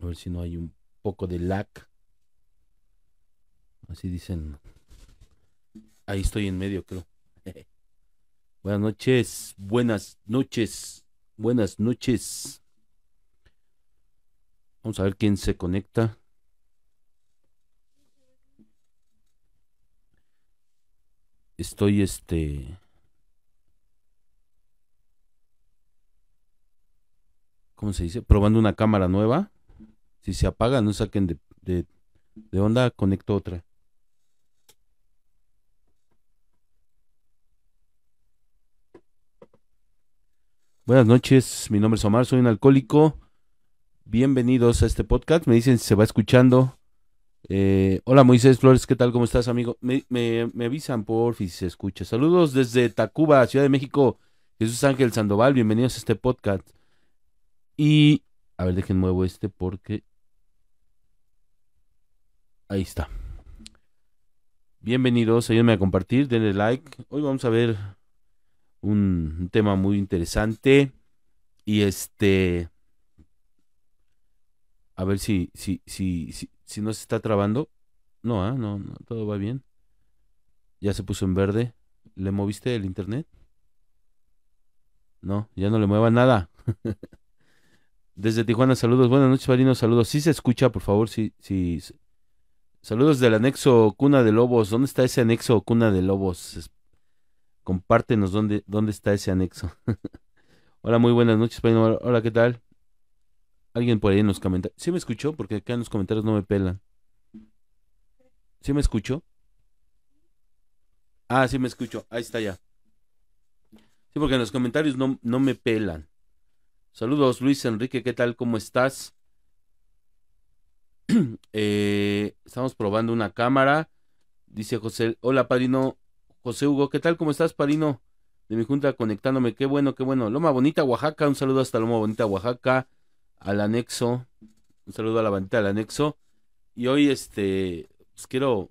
A ver si no hay un poco de lag. Así dicen. Ahí estoy en medio, creo. buenas noches, buenas noches, buenas noches. Vamos a ver quién se conecta. Estoy este ¿cómo se dice? Probando una cámara nueva. Si se apaga, no saquen de, onda, conecto otra. Buenas noches, mi nombre es Omar, soy un alcohólico. Bienvenidos a este podcast. Me dicen si se va escuchando. Eh, hola Moisés Flores, ¿qué tal? ¿Cómo estás, amigo? Me, me, avisan por si se escucha. Saludos desde Tacuba, Ciudad de México. Jesús Ángel Sandoval, bienvenidos a este podcast. Y, a ver, dejen muevo este porque... Ahí está. Bienvenidos, ayúdenme a compartir, denle like. Hoy vamos a ver un, tema muy interesante. Y este... A ver si, si, si, si, si no se está trabando. No, ¿ah? no, no, todo va bien. Ya se puso en verde. ¿Le moviste el internet? No, ya no le mueva nada. Desde Tijuana, saludos. Buenas noches, Marino, saludos. Sí se escucha, por favor, sí, sí. Saludos del anexo Cuna de Lobos. ¿Dónde está ese anexo Cuna de Lobos? Compártenos dónde, dónde está ese anexo. Hola, muy buenas noches, Marino. Hola, ¿qué tal? Alguien por ahí en los comentarios. ¿Sí me escuchó? Porque acá en los comentarios no me pelan. ¿Sí me escuchó? Ah, sí me escucho. Ahí está ya. Sí, porque en los comentarios no, no me pelan. Saludos, Luis Enrique, ¿qué tal? ¿Cómo estás? Eh, estamos probando una cámara. Dice José, hola, Parino. José Hugo, ¿qué tal? ¿Cómo estás, Parino? De mi junta conectándome, qué bueno, qué bueno. Loma Bonita, Oaxaca, un saludo hasta Loma Bonita, Oaxaca, al anexo. Un saludo a la bandita del anexo. Y hoy, este, pues quiero,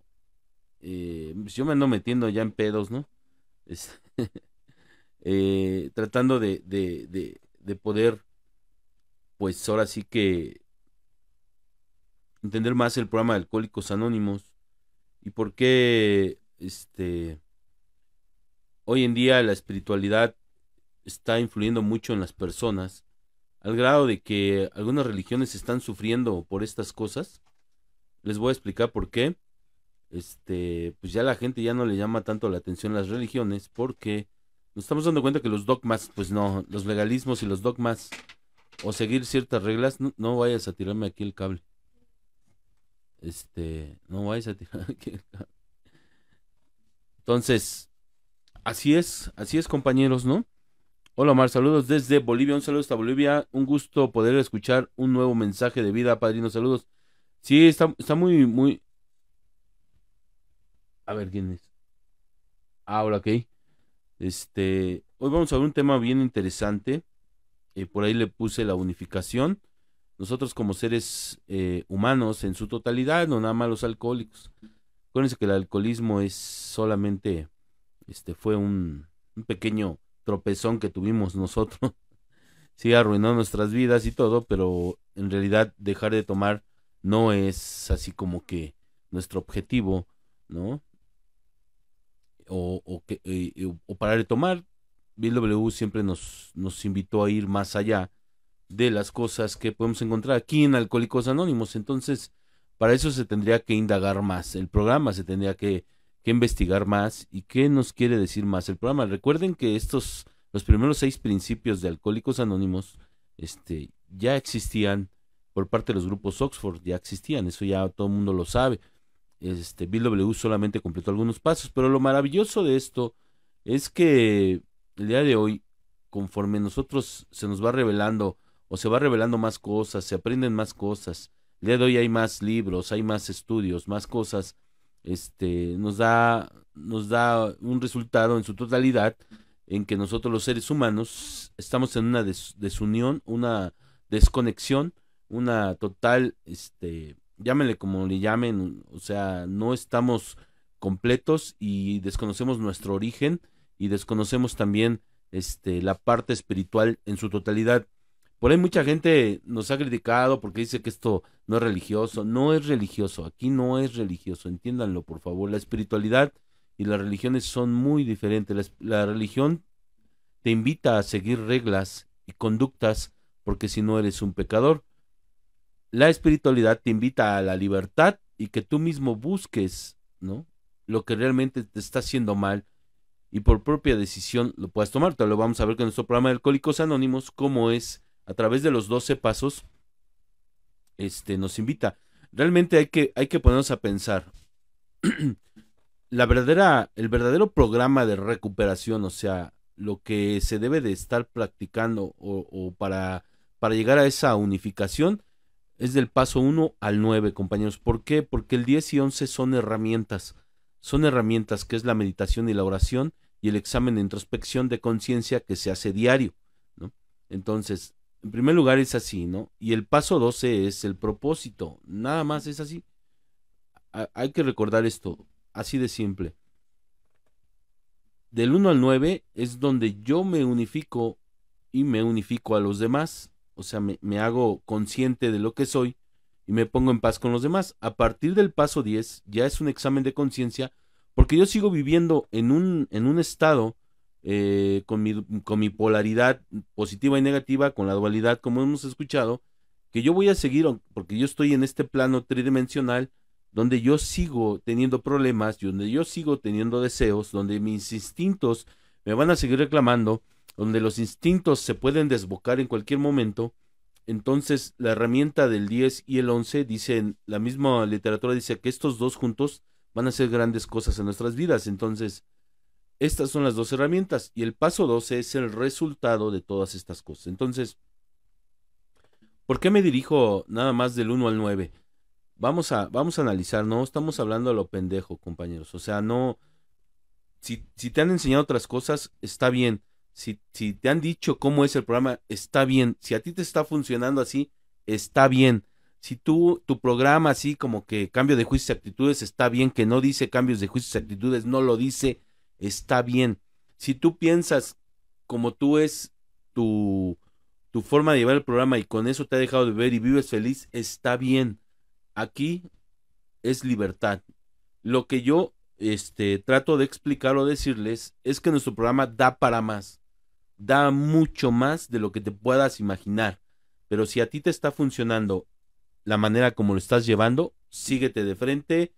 eh, pues yo me ando metiendo ya en pedos, ¿no? Es- eh, tratando de, de, de, de poder, pues ahora sí que entender más el programa de Alcohólicos Anónimos y por qué este hoy en día la espiritualidad está influyendo mucho en las personas al grado de que algunas religiones están sufriendo por estas cosas. Les voy a explicar por qué. Este, pues ya la gente ya no le llama tanto la atención las religiones porque nos estamos dando cuenta que los dogmas, pues no, los legalismos y los dogmas o seguir ciertas reglas, no, no vayas a tirarme aquí el cable. Este, no vayas a tirar aquí. Entonces, así es, así es, compañeros, ¿no? Hola Omar, saludos desde Bolivia, un saludo hasta Bolivia, un gusto poder escuchar un nuevo mensaje de vida, padrino, saludos. Sí, está, está muy, muy... A ver, ¿quién es? Ahora, ok. Este, hoy vamos a ver un tema bien interesante. Eh, por ahí le puse la unificación. Nosotros como seres eh, humanos en su totalidad, no nada más los alcohólicos. Acuérdense que el alcoholismo es solamente, este, fue un, pequeño tropezón que tuvimos nosotros. Sí, arruinó nuestras vidas y todo, pero en realidad dejar de tomar no es así como que nuestro objetivo, ¿no? O, o que, eh, o parar de tomar. BW siempre nos, nos invitó a ir más allá de las cosas que podemos encontrar aquí en Alcohólicos Anónimos. Entonces, para eso se tendría que indagar más. El programa se tendría que, investigar más. ¿Y qué nos quiere decir más el programa? Recuerden que estos, los primeros seis principios de Alcohólicos Anónimos, este, ya existían por parte de los grupos Oxford, ya existían, eso ya todo el mundo lo sabe. Este, BW solamente completó algunos pasos, pero lo maravilloso de esto es que el día de hoy, conforme nosotros se nos va revelando o se va revelando más cosas, se aprenden más cosas, el día de hoy hay más libros, hay más estudios, más cosas, este, nos da, nos da un resultado en su totalidad en que nosotros los seres humanos estamos en una des- desunión, una desconexión, una total, este, llámenle como le llamen, o sea, no estamos completos y desconocemos nuestro origen y desconocemos también este la parte espiritual en su totalidad. Por ahí mucha gente nos ha criticado porque dice que esto no es religioso. No es religioso, aquí no es religioso, entiéndanlo por favor. La espiritualidad y las religiones son muy diferentes. La, religión te invita a seguir reglas y conductas porque si no eres un pecador. La espiritualidad te invita a la libertad y que tú mismo busques, ¿no? Lo que realmente te está haciendo mal y por propia decisión lo puedas tomar. Te lo vamos a ver con nuestro programa de Alcohólicos Anónimos, cómo es a través de los 12 pasos, este, nos invita. Realmente hay que, hay que ponernos a pensar. La verdadera, el verdadero programa de recuperación, o sea, lo que se debe de estar practicando o, para, para llegar a esa unificación, es del paso 1 al 9, compañeros. ¿Por qué? Porque el 10 y 11 son herramientas. Son herramientas que es la meditación y la oración y el examen de introspección de conciencia que se hace diario. ¿no? Entonces, en primer lugar es así, ¿no? Y el paso 12 es el propósito, nada más es así. hay que recordar esto, así de simple. Del 1 al 9 es donde yo me unifico y me unifico a los demás, o sea, me, me hago consciente de lo que soy y me pongo en paz con los demás. A partir del paso 10 ya es un examen de conciencia porque yo sigo viviendo en un, en un estado eh, con, mi, con mi polaridad positiva y negativa, con la dualidad, como hemos escuchado, que yo voy a seguir, porque yo estoy en este plano tridimensional, donde yo sigo teniendo problemas, donde yo sigo teniendo deseos, donde mis instintos me van a seguir reclamando, donde los instintos se pueden desbocar en cualquier momento. Entonces, la herramienta del 10 y el 11 dicen, la misma literatura dice que estos dos juntos van a hacer grandes cosas en nuestras vidas. Entonces, estas son las dos herramientas y el paso 12 es el resultado de todas estas cosas. Entonces, ¿por qué me dirijo nada más del 1 al 9? Vamos a, vamos a analizar, no estamos hablando a lo pendejo, compañeros. O sea, no. Si, si te han enseñado otras cosas, está bien. Si, si te han dicho cómo es el programa, está bien. Si a ti te está funcionando así, está bien. Si tú, tu programa así como que cambio de juicios y actitudes, está bien. Que no dice cambios de juicios y actitudes, no lo dice está bien. Si tú piensas como tú es tu, tu forma de llevar el programa y con eso te ha dejado de ver y vives feliz, está bien. Aquí es libertad. Lo que yo este, trato de explicar o decirles es que nuestro programa da para más. Da mucho más de lo que te puedas imaginar. Pero si a ti te está funcionando la manera como lo estás llevando, síguete de frente,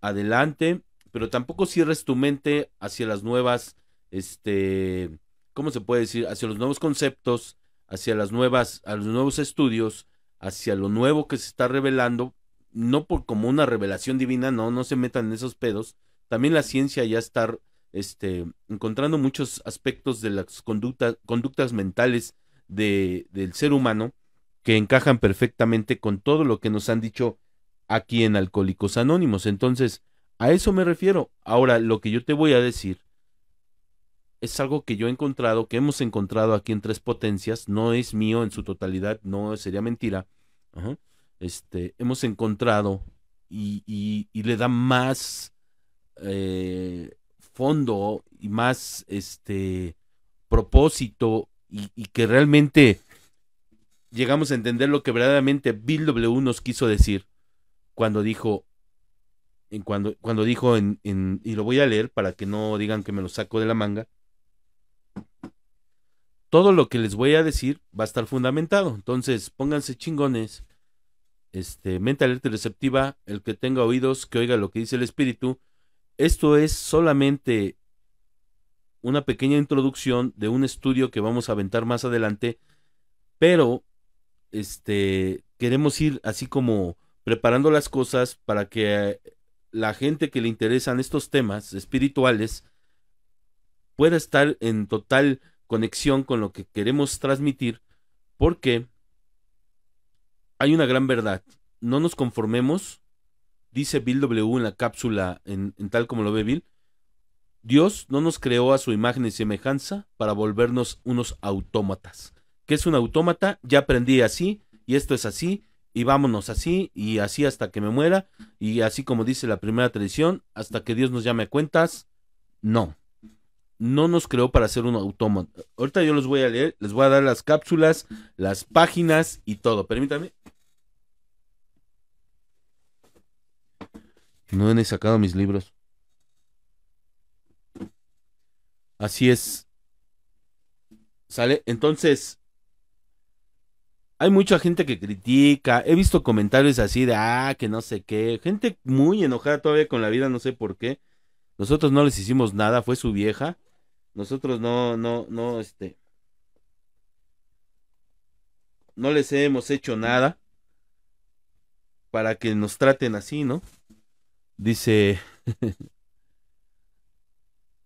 adelante pero tampoco cierres tu mente hacia las nuevas, este, ¿cómo se puede decir? Hacia los nuevos conceptos, hacia las nuevas, a los nuevos estudios, hacia lo nuevo que se está revelando, no por como una revelación divina, no, no se metan en esos pedos. También la ciencia ya está, este, encontrando muchos aspectos de las conductas, conductas mentales de, del ser humano que encajan perfectamente con todo lo que nos han dicho aquí en Alcohólicos Anónimos. Entonces, a eso me refiero. Ahora, lo que yo te voy a decir es algo que yo he encontrado, que hemos encontrado aquí en Tres Potencias, no es mío en su totalidad, no sería mentira. Este, hemos encontrado y, le da más eh, fondo y más este propósito y, que realmente llegamos a entender lo que verdaderamente Bill W nos quiso decir cuando dijo cuando, cuando dijo, en, en, y lo voy a leer para que no digan que me lo saco de la manga, todo lo que les voy a decir va a estar fundamentado. Entonces, pónganse chingones. Este, mente alerta y receptiva, el que tenga oídos, que oiga lo que dice el espíritu. Esto es solamente una pequeña introducción de un estudio que vamos a aventar más adelante, pero este queremos ir así como preparando las cosas para que la gente que le interesan estos temas espirituales pueda estar en total conexión con lo que queremos transmitir, porque hay una gran verdad. No nos conformemos, dice Bill W en la cápsula, en, tal como lo ve Bill, Dios no nos creó a su imagen y semejanza para volvernos unos autómatas. ¿Qué es un autómata? Ya aprendí así, y esto es así, y vámonos así y así hasta que me muera y así como dice la primera tradición, hasta que Dios nos llame a cuentas, no. no nos creó para ser un autómata. Ahorita yo los voy a leer, les voy a dar las cápsulas, las páginas y todo. Permítame. No he sacado mis libros. Así es. ¿Sale? Entonces, hay mucha gente que critica. He visto comentarios así de, ah, que no sé qué. Gente muy enojada todavía con la vida, no sé por qué. Nosotros no les hicimos nada, fue su vieja. Nosotros no, no, no, este. No les hemos hecho nada para que nos traten así, ¿no? Dice.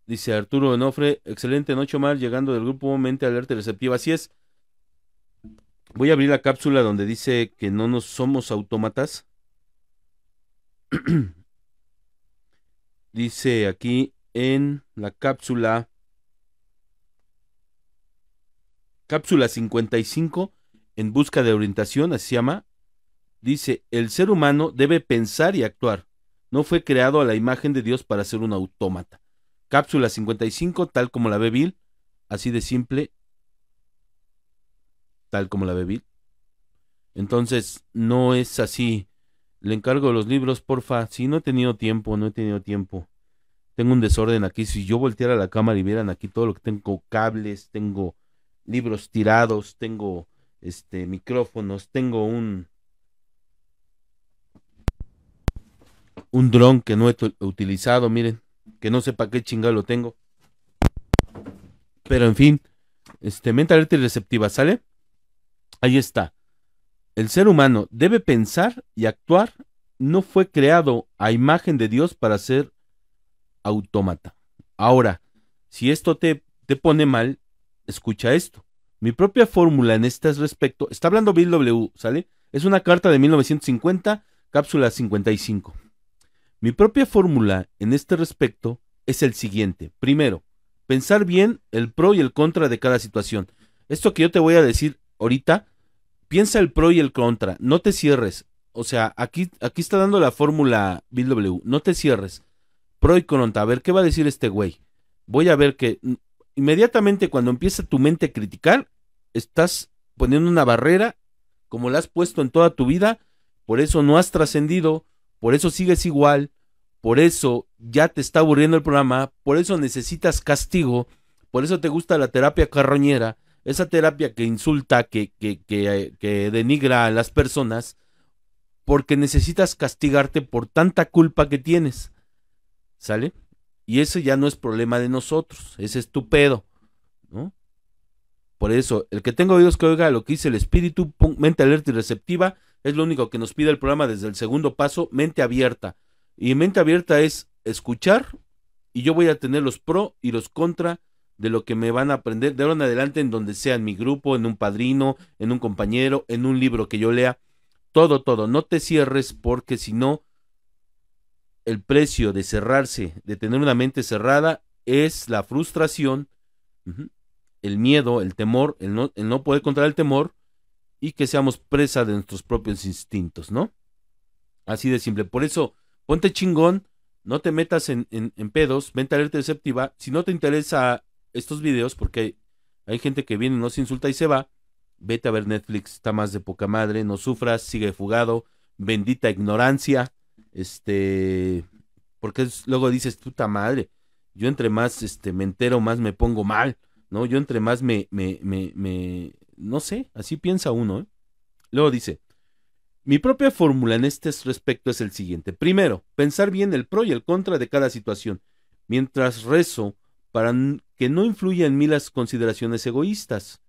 Dice Arturo Onofre, excelente noche Omar, llegando del grupo Mente Alerta Receptiva. Así es. Voy a abrir la cápsula donde dice que no nos somos autómatas. dice aquí en la cápsula cápsula 55 en busca de orientación, así se llama. Dice, el ser humano debe pensar y actuar. No fue creado a la imagen de Dios para ser un autómata. Cápsula 55, tal como la ve Bill, así de simple, tal como la Bill. Entonces, no es así. Le encargo los libros, porfa. Si no he tenido tiempo, no he tenido tiempo. Tengo un desorden aquí. Si yo volteara la cámara y vieran aquí todo lo que tengo, cables, tengo libros tirados, tengo este micrófonos, tengo un un dron que no he utilizado, miren que no sepa qué chingado lo tengo. Pero en fin, este, mental receptiva, ¿sale? Ahí está. El ser humano debe pensar y actuar. No fue creado a imagen de Dios para ser autómata. Ahora, si esto te, te pone mal, escucha esto. Mi propia fórmula en este respecto, está hablando Bill W, ¿sale? Es una carta de 1950, cápsula 55. Mi propia fórmula en este respecto es el siguiente. Primero, pensar bien el pro y el contra de cada situación. Esto que yo te voy a decir ahorita, piensa el pro y el contra, no te cierres. O sea, aquí, aquí está dando la fórmula BW, no te cierres. Pro y contra, a ver, ¿qué va a decir este güey? Voy a ver que inmediatamente cuando empieza tu mente a criticar, estás poniendo una barrera como la has puesto en toda tu vida, por eso no has trascendido, por eso sigues igual, por eso ya te está aburriendo el programa, por eso necesitas castigo, por eso te gusta la terapia carroñera, esa terapia que insulta, que, que, que, que denigra a las personas, porque necesitas castigarte por tanta culpa que tienes. ¿Sale? Y ese ya no es problema de nosotros, ese es tu pedo, ¿no? Por eso, el que tenga oídos que oiga lo que dice el espíritu, mente alerta y receptiva, es lo único que nos pide el programa desde el segundo paso, mente abierta. Y mente abierta es escuchar y yo voy a tener los pro y los contra de lo que me van a aprender de ahora en adelante en donde sea, en mi grupo, en un padrino, en un compañero, en un libro que yo lea. Todo, todo. No te cierres porque si no, el precio de cerrarse, de tener una mente cerrada, es la frustración, el miedo, el temor, el no, el no poder controlar el temor y que seamos presa de nuestros propios instintos, ¿no? Así de simple. Por eso, ponte chingón, no te metas en, en, pedos, vente a alerta receptiva. Si no te interesa estos videos, porque hay gente que viene, nos insulta y se va, vete a ver Netflix, está más de poca madre, no sufras, sigue fugado, bendita ignorancia, este, porque luego dices, puta madre, yo entre más este, me entero, más me pongo mal, ¿no? Yo entre más me, me, me, me no sé, así piensa uno, ¿eh? Luego dice, mi propia fórmula en este respecto es el siguiente. Primero, pensar bien el pro y el contra de cada situación, mientras rezo para que no influya en mí las consideraciones egoístas.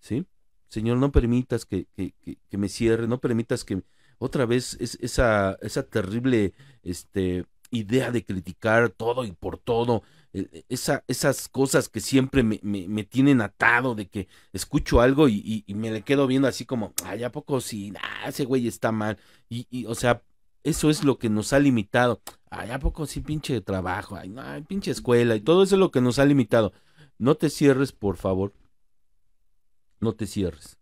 ¿Sí? Señor, no permitas que, que, que, me cierre, no permitas que otra vez es, esa, esa terrible este, idea de criticar todo y por todo, e, e, esa, esas cosas que siempre me, me, tienen atado, de que escucho algo y, me le quedo viendo así como, ay, ¿a poco sí? Ese güey está mal. Y, y, o sea, eso es lo que nos ha limitado. Ay, ¿a poco sí, pinche trabajo? Ay, pinche escuela. Y todo eso es lo que nos ha limitado. No te cierres, por favor. No te cierres.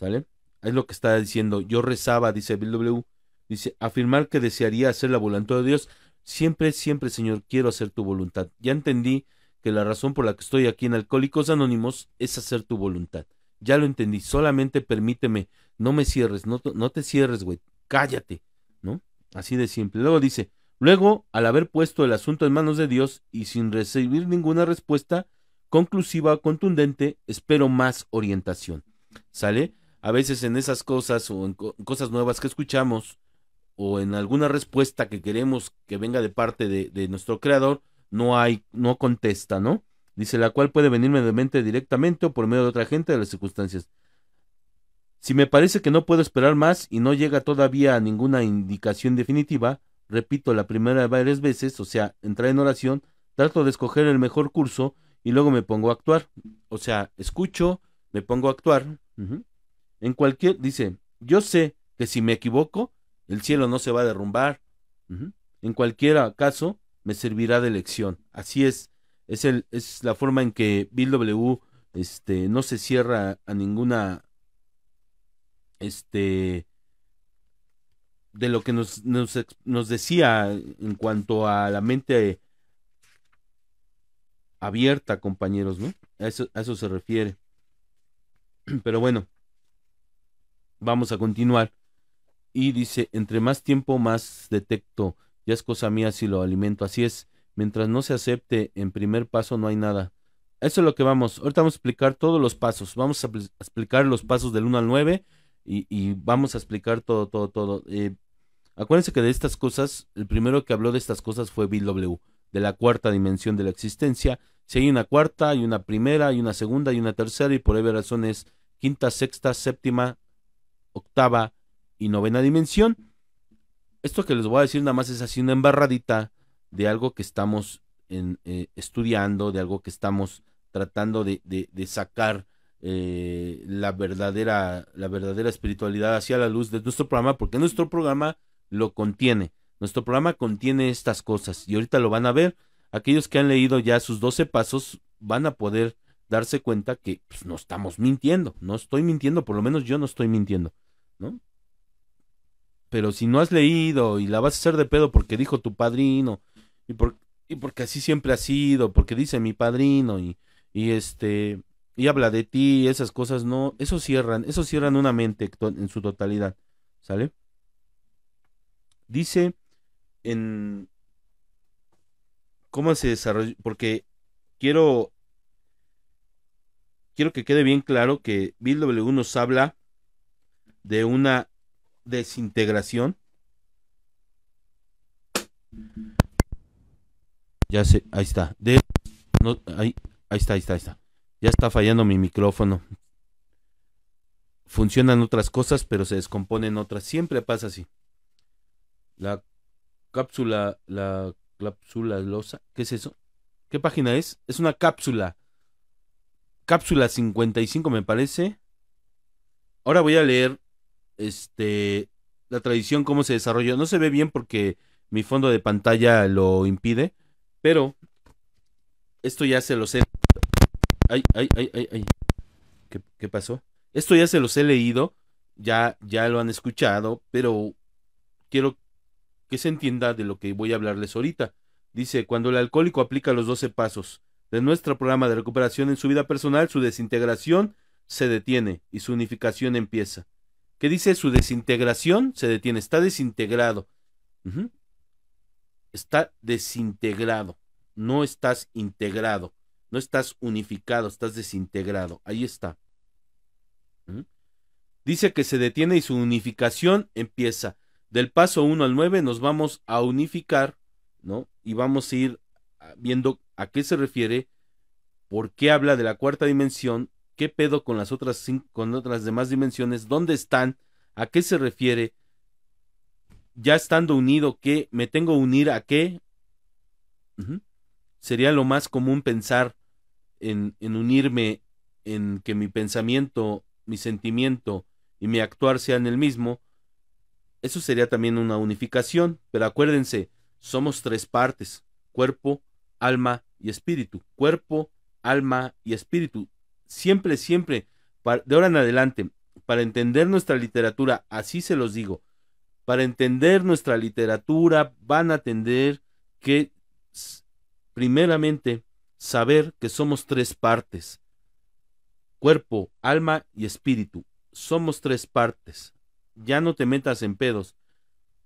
¿Sale? Es lo que está diciendo. Yo rezaba, dice Bill W. Dice, afirmar que desearía hacer la voluntad de Dios. Siempre, siempre, Señor, quiero hacer tu voluntad. Ya entendí que la razón por la que estoy aquí en Alcohólicos Anónimos es hacer tu voluntad. Ya lo entendí, solamente permíteme, no me cierres, no, no te cierres, güey, cállate, ¿no? Así de simple. Luego dice, luego, al haber puesto el asunto en manos de Dios y sin recibir ninguna respuesta conclusiva contundente, espero más orientación. ¿Sale? A veces en esas cosas o en cosas nuevas que escuchamos o en alguna respuesta que queremos que venga de parte de, de nuestro creador, no hay, no contesta, ¿no? Dice, la cual puede venirme de mente directamente o por medio de otra gente de las circunstancias. Si me parece que no puedo esperar más y no llega todavía a ninguna indicación definitiva, repito la primera varias veces, o sea, entrar en oración, trato de escoger el mejor curso y luego me pongo a actuar. O sea, escucho, me pongo a actuar. En cualquier, dice, yo sé que si me equivoco, el cielo no se va a derrumbar. En cualquier caso, me servirá de lección. Así es, es, el, es la forma en que Bill W. Este, no se cierra a ninguna, este, de lo que nos, nos, decía en cuanto a la mente abierta, compañeros, ¿no? A eso, a eso se refiere. Pero bueno, vamos a continuar. Y dice, entre más tiempo, más detecto ya es cosa mía si lo alimento. Así es, mientras no se acepte en primer paso no hay nada. Eso es lo que vamos. Ahorita vamos a explicar todos los pasos. Vamos a, explicar los pasos del 1 al 9 y, vamos a explicar todo, todo, todo. Eh, acuérdense que de estas cosas, el primero que habló de estas cosas fue Bill W, de la cuarta dimensión de la existencia. Si hay una cuarta, hay una primera, hay una segunda, y una tercera, y por ahí razones quinta, sexta, séptima, octava y novena dimensión esto que les voy a decir nada más es así una embarradita de algo que estamos eh, estudiando, de algo que estamos tratando de, sacar eh, la verdadera la verdadera espiritualidad hacia la luz de nuestro programa, porque nuestro programa lo contiene. Nuestro programa contiene estas cosas y ahorita lo van a ver. Aquellos que han leído ya sus 12 pasos van a poder darse cuenta que pues, no estamos mintiendo, no estoy mintiendo, por lo menos yo no estoy mintiendo, ¿no? pero si no has leído y la vas a hacer de pedo porque dijo tu padrino y, por, y porque así siempre ha sido, porque dice mi padrino y, y este y habla de ti, esas cosas no, eso cierran, eso cierran una mente en su totalidad, ¿sale? Dice en cómo se desarrolla, porque quiero quiero que quede bien claro que Bill W nos habla de una desintegración. Ya sé, ahí está. De, no, ahí, ahí está, ahí está, ahí está. Ya está fallando mi micrófono. Funcionan otras cosas, pero se descomponen otras. Siempre pasa así. La cápsula, la cápsula losa, ¿qué es eso? ¿Qué página es? Es una cápsula. Cápsula 55 me parece. Ahora voy a leer este, la tradición, cómo se desarrolló. No se ve bien porque mi fondo de pantalla lo impide, pero esto ya se los he... Ay, ay, ay, ay, ay. ¿Qué, qué pasó? Esto ya se los he leído, ya, ya lo han escuchado, pero quiero que se entienda de lo que voy a hablarles ahorita. Dice, cuando el alcohólico aplica los 12 pasos de nuestro programa de recuperación en su vida personal, su desintegración se detiene y su unificación empieza que dice su desintegración se detiene, está desintegrado. Está desintegrado, no estás integrado, no estás unificado, estás desintegrado. Ahí está. Dice que se detiene y su unificación empieza. Del paso 1 al 9 nos vamos a unificar, ¿no? Y vamos a ir viendo a qué se refiere, por qué habla de la cuarta dimensión ¿Qué pedo con las otras con otras demás dimensiones? ¿Dónde están? ¿A qué se refiere? Ya estando unido, ¿qué? ¿Me tengo unir a qué? Sería lo más común pensar en, unirme, en que mi pensamiento, mi sentimiento y mi actuar sean el mismo. Eso sería también una unificación, pero acuérdense, somos tres partes, cuerpo, alma y espíritu. Cuerpo, alma y espíritu siempre, siempre, de ahora en adelante, para entender nuestra literatura, así se los digo, para entender nuestra literatura van a entender que primeramente saber que somos tres partes, cuerpo, alma y espíritu. Somos tres partes. Ya no te metas en pedos.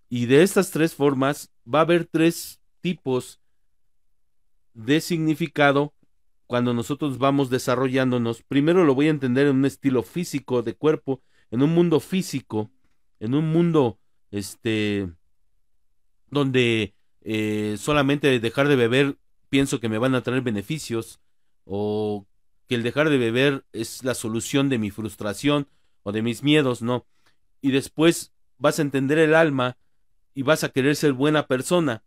Y de estas tres formas va a haber tres tipos de significado cuando nosotros vamos desarrollándonos. Primero lo voy a entender en un estilo físico de cuerpo, en un mundo físico, en un mundo este donde eh, solamente dejar de beber pienso que me van a traer beneficios o que el dejar de beber es la solución de mi frustración o de mis miedos, no. Y después vas a entender el alma y vas a querer ser buena persona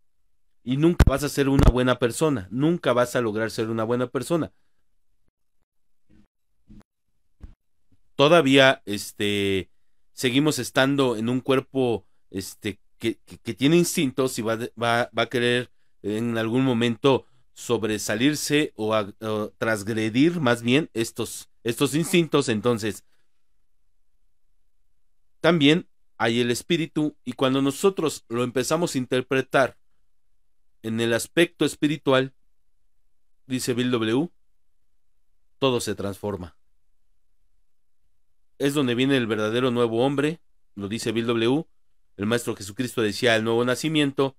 y nunca vas a ser una buena persona, nunca vas a lograr ser una buena persona. Todavía este seguimos estando en un cuerpo este que, que, tiene instintos y va, va, va, a querer en algún momento sobresalirse o, o transgredir más bien estos, estos instintos. Entonces, también hay el espíritu y cuando nosotros lo empezamos a interpretar en el aspecto espiritual, dice Bill W., todo se transforma. Es donde viene el verdadero nuevo hombre, lo dice Bill W., el Maestro Jesucristo decía el nuevo nacimiento,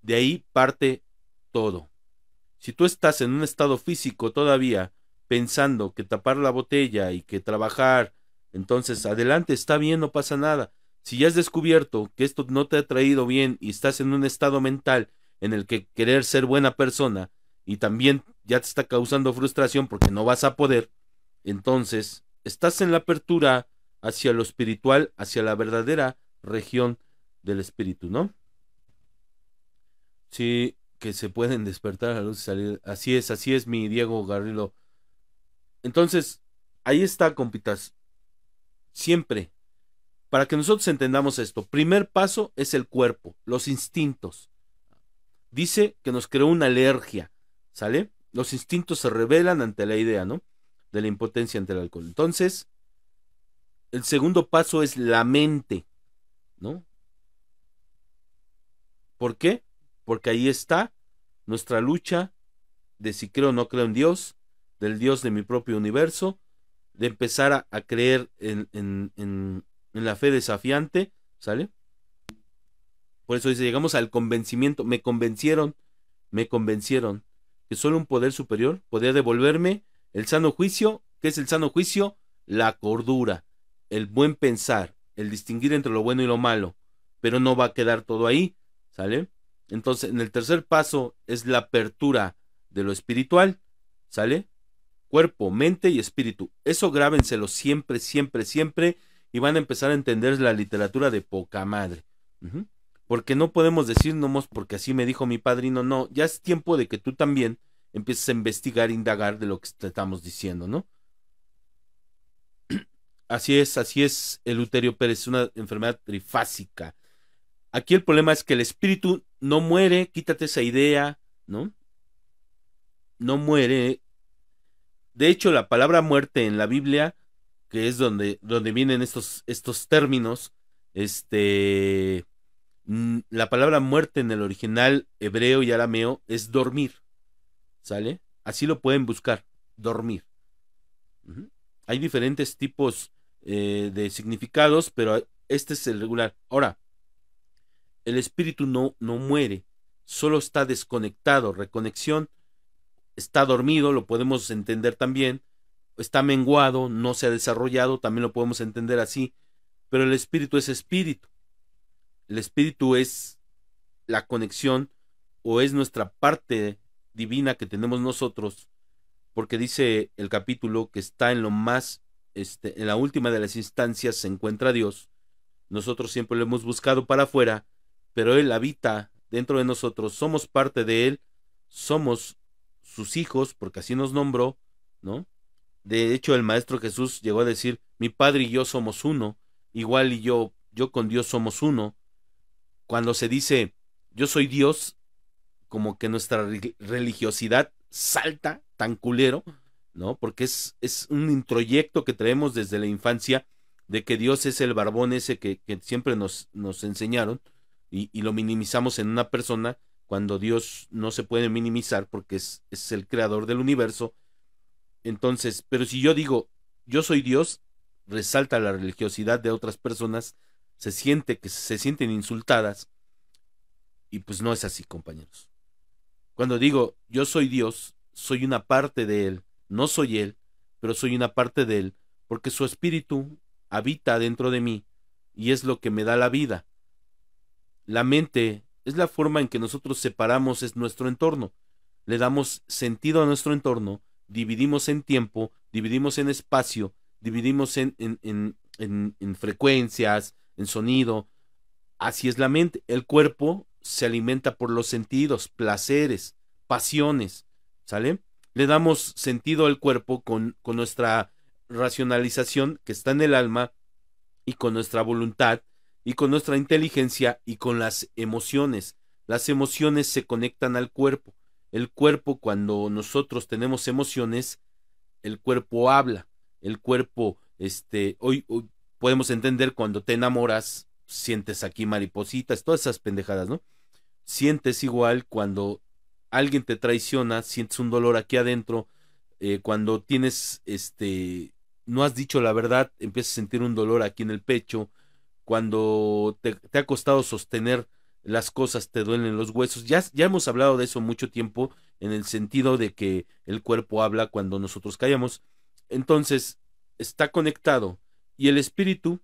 de ahí parte todo. Si tú estás en un estado físico todavía pensando que tapar la botella y que trabajar, entonces adelante, está bien, no pasa nada. Si ya has descubierto que esto no te ha traído bien y estás en un estado mental en el que querer ser buena persona y también ya te está causando frustración porque no vas a poder, entonces estás en la apertura hacia lo espiritual, hacia la verdadera región del espíritu, ¿no? Sí, que se pueden despertar a la luz y salir. Así es, así es mi Diego Garrilo. Entonces, ahí está, compitas. Siempre. Para que nosotros entendamos esto, primer paso es el cuerpo, los instintos. Dice que nos creó una alergia, ¿sale? Los instintos se revelan ante la idea, ¿no? De la impotencia ante el alcohol. Entonces, el segundo paso es la mente. ¿no? ¿Por qué? Porque ahí está nuestra lucha de si creo o no creo en Dios, del Dios de mi propio universo, de empezar a, creer en, en, en, la fe desafiante, ¿sale? Por eso dice, llegamos al convencimiento, me convencieron, me convencieron que solo un poder superior podía devolverme el sano juicio, ¿qué es el sano juicio? La cordura, el buen pensar, el distinguir entre lo bueno y lo malo, pero no va a quedar todo ahí, ¿sale? Entonces, en el tercer paso es la apertura de lo espiritual, ¿sale? Cuerpo, mente y espíritu. Eso grábenselo siempre, siempre, siempre y van a empezar a entender la literatura de poca madre. Porque no podemos decir nomás porque así me dijo mi padrino, no, ya es tiempo de que tú también empieces a investigar, indagar de lo que estamos diciendo, ¿no? Así es, así es, el Eleuterio Pérez, es una enfermedad trifásica. Aquí el problema es que el espíritu no muere, quítate esa idea, ¿no? No muere. De hecho, la palabra muerte en la Biblia, que es donde, donde vienen estos, estos términos, este, mm, la palabra muerte en el original hebreo y arameo es dormir, ¿sale? Así lo pueden buscar, dormir. Hay diferentes tipos eh, de significados, pero este es el regular. Ahora, el espíritu no, no muere, solo está desconectado, reconexión, está dormido, lo podemos entender también, está menguado, no se ha desarrollado, también lo podemos entender así, pero el espíritu es espíritu. El espíritu es la conexión o es nuestra parte divina que tenemos nosotros, porque dice el capítulo que está en lo más este, en la última de las instancias se encuentra Dios. Nosotros siempre lo hemos buscado para afuera, pero Él habita dentro de nosotros, somos parte de Él, somos sus hijos, porque así nos nombró, ¿no? De hecho, el Maestro Jesús llegó a decir, mi Padre y yo somos uno, igual y yo, yo con Dios somos uno. Cuando se dice, yo soy Dios, como que nuestra religiosidad salta tan culero, ¿no? Porque es, es un introyecto que traemos desde la infancia de que Dios es el barbón ese que, siempre nos, nos enseñaron y, lo minimizamos en una persona cuando Dios no se puede minimizar porque es, es el creador del universo. Entonces, pero si yo digo, yo soy Dios, resalta la religiosidad de otras personas, se siente que se sienten insultadas, y pues no es así, compañeros. Cuando digo yo soy Dios, soy una parte de Él, no soy Él, pero soy una parte de Él, porque su espíritu habita dentro de mí y es lo que me da la vida. La mente es la forma en que nosotros separamos es nuestro entorno. Le damos sentido a nuestro entorno, dividimos en tiempo, dividimos en espacio, dividimos en, en, en, en, frecuencias, en sonido. Así es la mente. El cuerpo se alimenta por los sentidos, placeres, pasiones. ¿Sale? Le damos sentido al cuerpo con, con nuestra racionalización que está en el alma y con nuestra voluntad y con nuestra inteligencia y con las emociones. Las emociones se conectan al cuerpo. El cuerpo, cuando nosotros tenemos emociones, el cuerpo habla. El cuerpo, este, hoy, podemos entender cuando te enamoras, sientes aquí maripositas, todas esas pendejadas, ¿no? Sientes igual cuando alguien te traiciona, sientes un dolor aquí adentro. Eh, cuando tienes, este, no has dicho la verdad, empiezas a sentir un dolor aquí en el pecho cuando te, ha costado sostener las cosas, te duelen los huesos. Ya, ya hemos hablado de eso mucho tiempo en el sentido de que el cuerpo habla cuando nosotros callamos. Entonces, está conectado y el espíritu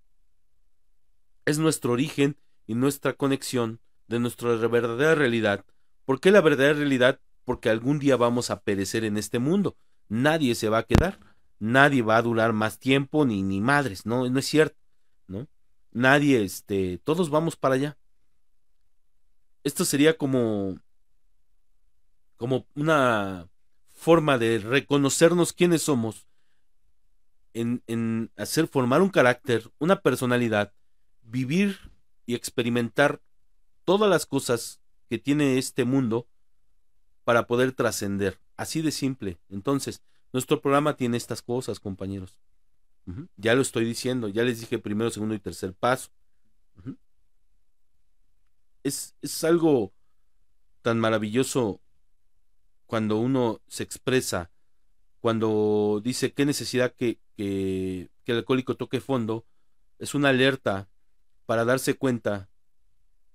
es nuestro origen y nuestra conexión de nuestra verdadera realidad. ¿Por qué la verdadera realidad? Porque algún día vamos a perecer en este mundo. Nadie se va a quedar. Nadie va a durar más tiempo ni ni madres, no no es cierto, ¿no? Nadie, este, todos vamos para allá. Esto sería como, como una forma de reconocernos quiénes somos, en, en hacer formar un carácter, una personalidad, vivir y experimentar todas las cosas que tiene este mundo para poder trascender. Así de simple. Entonces, nuestro programa tiene estas cosas, compañeros. Ya lo estoy diciendo, ya les dije primero, segundo y tercer paso. es, es, algo tan maravilloso cuando uno se expresa, cuando dice qué necesidad que, que, el alcohólico toque fondo, es una alerta para darse cuenta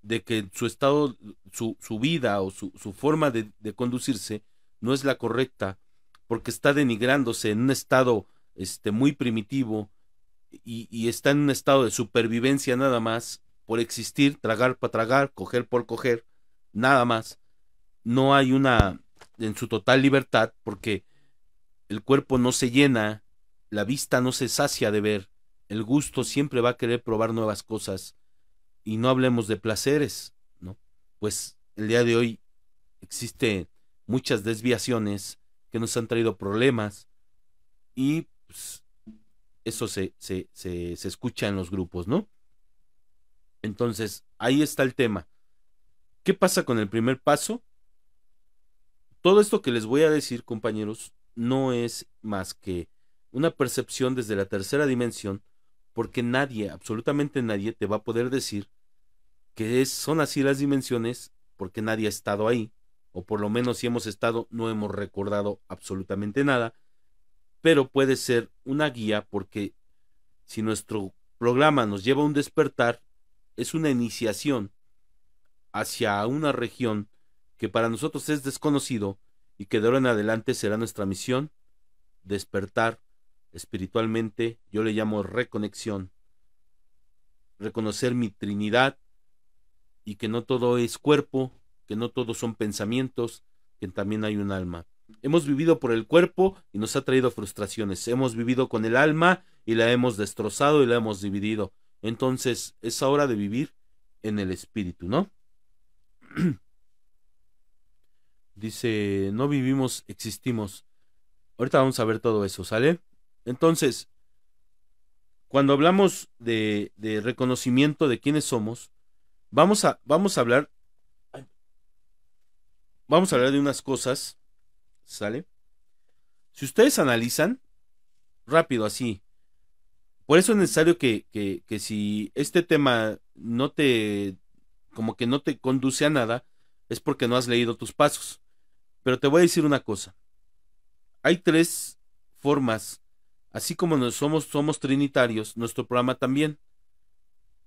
de que su estado, su, su vida o su, su forma de, de, conducirse no es la correcta, porque está denigrándose en un estado este, muy primitivo y, está en un estado de supervivencia nada más, por existir, tragar para tragar, coger por coger, nada más. No hay una en su total libertad porque el cuerpo no se llena, la vista no se sacia de ver, el gusto siempre va a querer probar nuevas cosas y no hablemos de placeres, ¿no? Pues el día de hoy existe muchas desviaciones que nos han traído problemas y eso se, se, se, escucha en los grupos, ¿no? Entonces, ahí está el tema. ¿Qué pasa con el primer paso? Todo esto que les voy a decir, compañeros, no es más que una percepción desde la tercera dimensión, porque nadie, absolutamente nadie, te va a poder decir que son así las dimensiones, porque nadie ha estado ahí, o por lo menos si hemos estado, no hemos recordado absolutamente nada, pero puede ser una guía porque si nuestro programa nos lleva a un despertar, es una iniciación hacia una región que para nosotros es desconocido y que de ahora en adelante será nuestra misión, despertar espiritualmente, yo le llamo reconexión, reconocer mi Trinidad y que no todo es cuerpo, que no todos son pensamientos, que también hay un alma. Hemos vivido por el cuerpo y nos ha traído frustraciones. Hemos vivido con el alma y la hemos destrozado y la hemos dividido. Entonces es hora de vivir en el espíritu, ¿no? Dice, no vivimos, existimos. Ahorita vamos a ver todo eso, ¿sale? Entonces, cuando hablamos de, de reconocimiento de quiénes somos, vamos a, vamos a hablar, vamos a hablar de unas cosas ¿Sale? Si ustedes analizan, rápido así, por eso es necesario que, que, que si este tema no te, como que no te conduce a nada, es porque no has leído tus pasos. Pero te voy a decir una cosa. Hay tres formas, así como somos, somos trinitarios, nuestro programa también.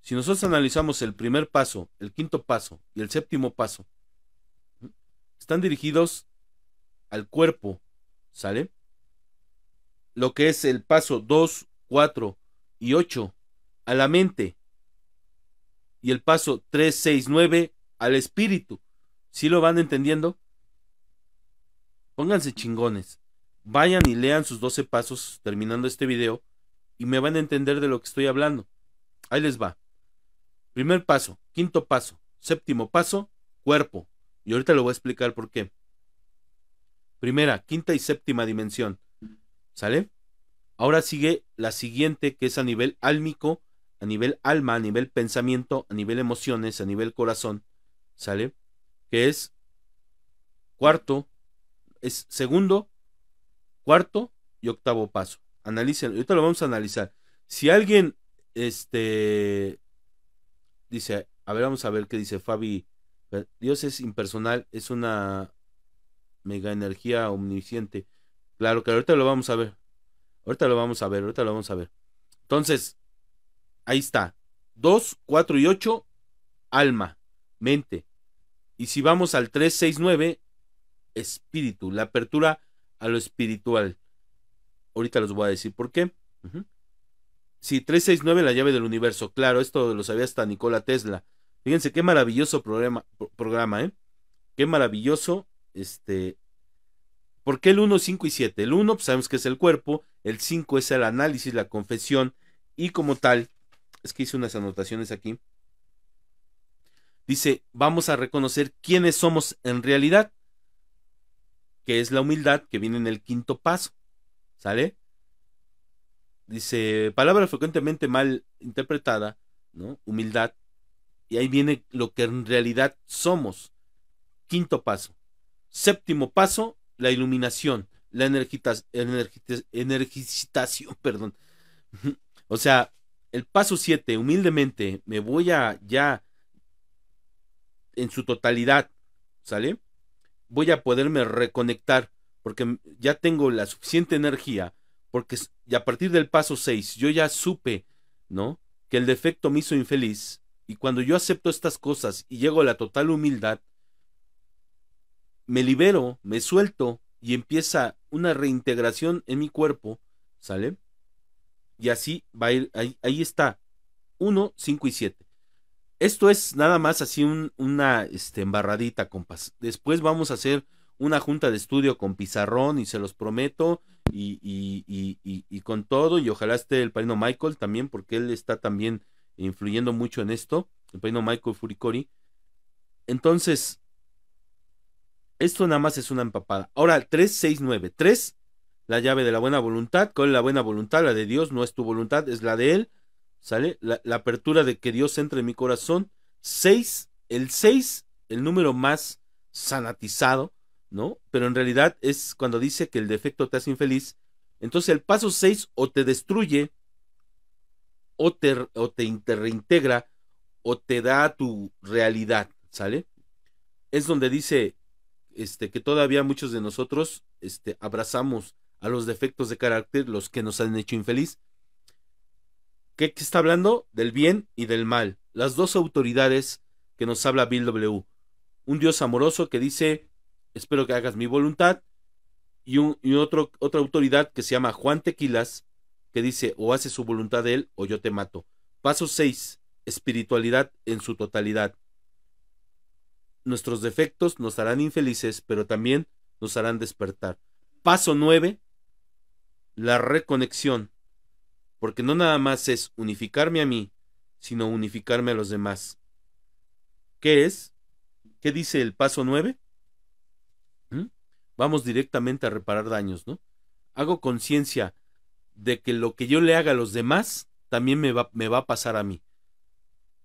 Si nosotros analizamos el primer paso, el quinto paso y el séptimo paso, están dirigidos al cuerpo, ¿sale? Lo que es el paso 2, 4 y 8 a la mente y el paso 3, 6, 9 al espíritu. ¿Sí lo van entendiendo? Pónganse chingones. Vayan y lean sus 12 pasos terminando este video y me van a entender de lo que estoy hablando. Ahí les va. Primer paso, quinto paso, séptimo paso, cuerpo. Y ahorita lo voy a explicar por qué. Primera, quinta y séptima dimensión. ¿Sale? Ahora sigue la siguiente que es a nivel álmico, a nivel alma, a nivel pensamiento, a nivel emociones, a nivel corazón. ¿Sale? Que es cuarto, es segundo, cuarto y octavo paso. Analicen, ahorita lo vamos a analizar. Si alguien, este, dice, a ver, vamos a ver qué dice Fabi. Dios es impersonal, es una mega energía omnisciente. Claro que ahorita lo vamos a ver. Ahorita lo vamos a ver, ahorita lo vamos a ver. Entonces, ahí está. 2, 4 y 8, alma, mente. Y si vamos al 3, 6, 9, espíritu, la apertura a lo espiritual. Ahorita les voy a decir por qué. Sí, 369, la llave del universo. Claro, esto lo sabía hasta Nikola Tesla. Fíjense qué maravilloso programa, programa ¿eh? Qué maravilloso. Este. ¿Por qué el 1, 5 y 7? El 1, pues sabemos que es el cuerpo. El 5 es el análisis, la confesión. Y como tal, es que hice unas anotaciones aquí. Dice, vamos a reconocer quiénes somos en realidad que es la humildad que viene en el quinto paso. ¿Sale? Dice, palabra frecuentemente mal interpretada, ¿no? Humildad. Y ahí viene lo que en realidad somos. Quinto paso. Séptimo paso, la iluminación, la energización, perdón. O sea, el paso siete, humildemente, me voy a ya en su totalidad, ¿sale? voy a poderme reconectar porque ya tengo la suficiente energía, porque y a partir del paso 6 yo ya supe, ¿no? Que el defecto me hizo infeliz y cuando yo acepto estas cosas y llego a la total humildad, me libero, me suelto y empieza una reintegración en mi cuerpo, ¿sale? Y así va a ir, ahí, ahí está, 1, 5 y 7. Esto es nada más así una este, embarradita, compas. Después vamos a hacer una junta de estudio con pizarrón y se los prometo y, y, y, y, con todo y ojalá esté el paino Michael también porque él está también influyendo mucho en esto, el paino Michael Furicori. Entonces, esto nada más es una empapada. Ahora, 369. 3, la llave de la buena voluntad. ¿Cuál es la buena voluntad? La de Dios, no es tu voluntad, es la de Él. ¿Sale? La, apertura de que Dios entre en mi corazón. Seis, el seis, el número más sanatizado, ¿no? Pero en realidad es cuando dice que el defecto te hace infeliz. Entonces el paso seis o te destruye, o te, o te reintegra, o te da tu realidad, ¿sale? Es donde dice este, que todavía muchos de nosotros este, abrazamos a los defectos de carácter, los que nos han hecho infeliz, ¿Qué, está hablando? Del bien y del mal. Las dos autoridades que nos habla Bill W. Un Dios amoroso que dice, espero que hagas mi voluntad. Y, un, y otro, otra autoridad que se llama Juan Tequilas, que dice, o hace su voluntad de él o yo te mato. Paso 6. Espiritualidad en su totalidad. Nuestros defectos nos harán infelices, pero también nos harán despertar. Paso 9. La reconexión porque no nada más es unificarme a mí, sino unificarme a los demás. ¿Qué es? ¿Qué dice el paso nueve? ¿Mm? Vamos directamente a reparar daños, ¿no? Hago conciencia de que lo que yo le haga a los demás también me va, me va a pasar a mí.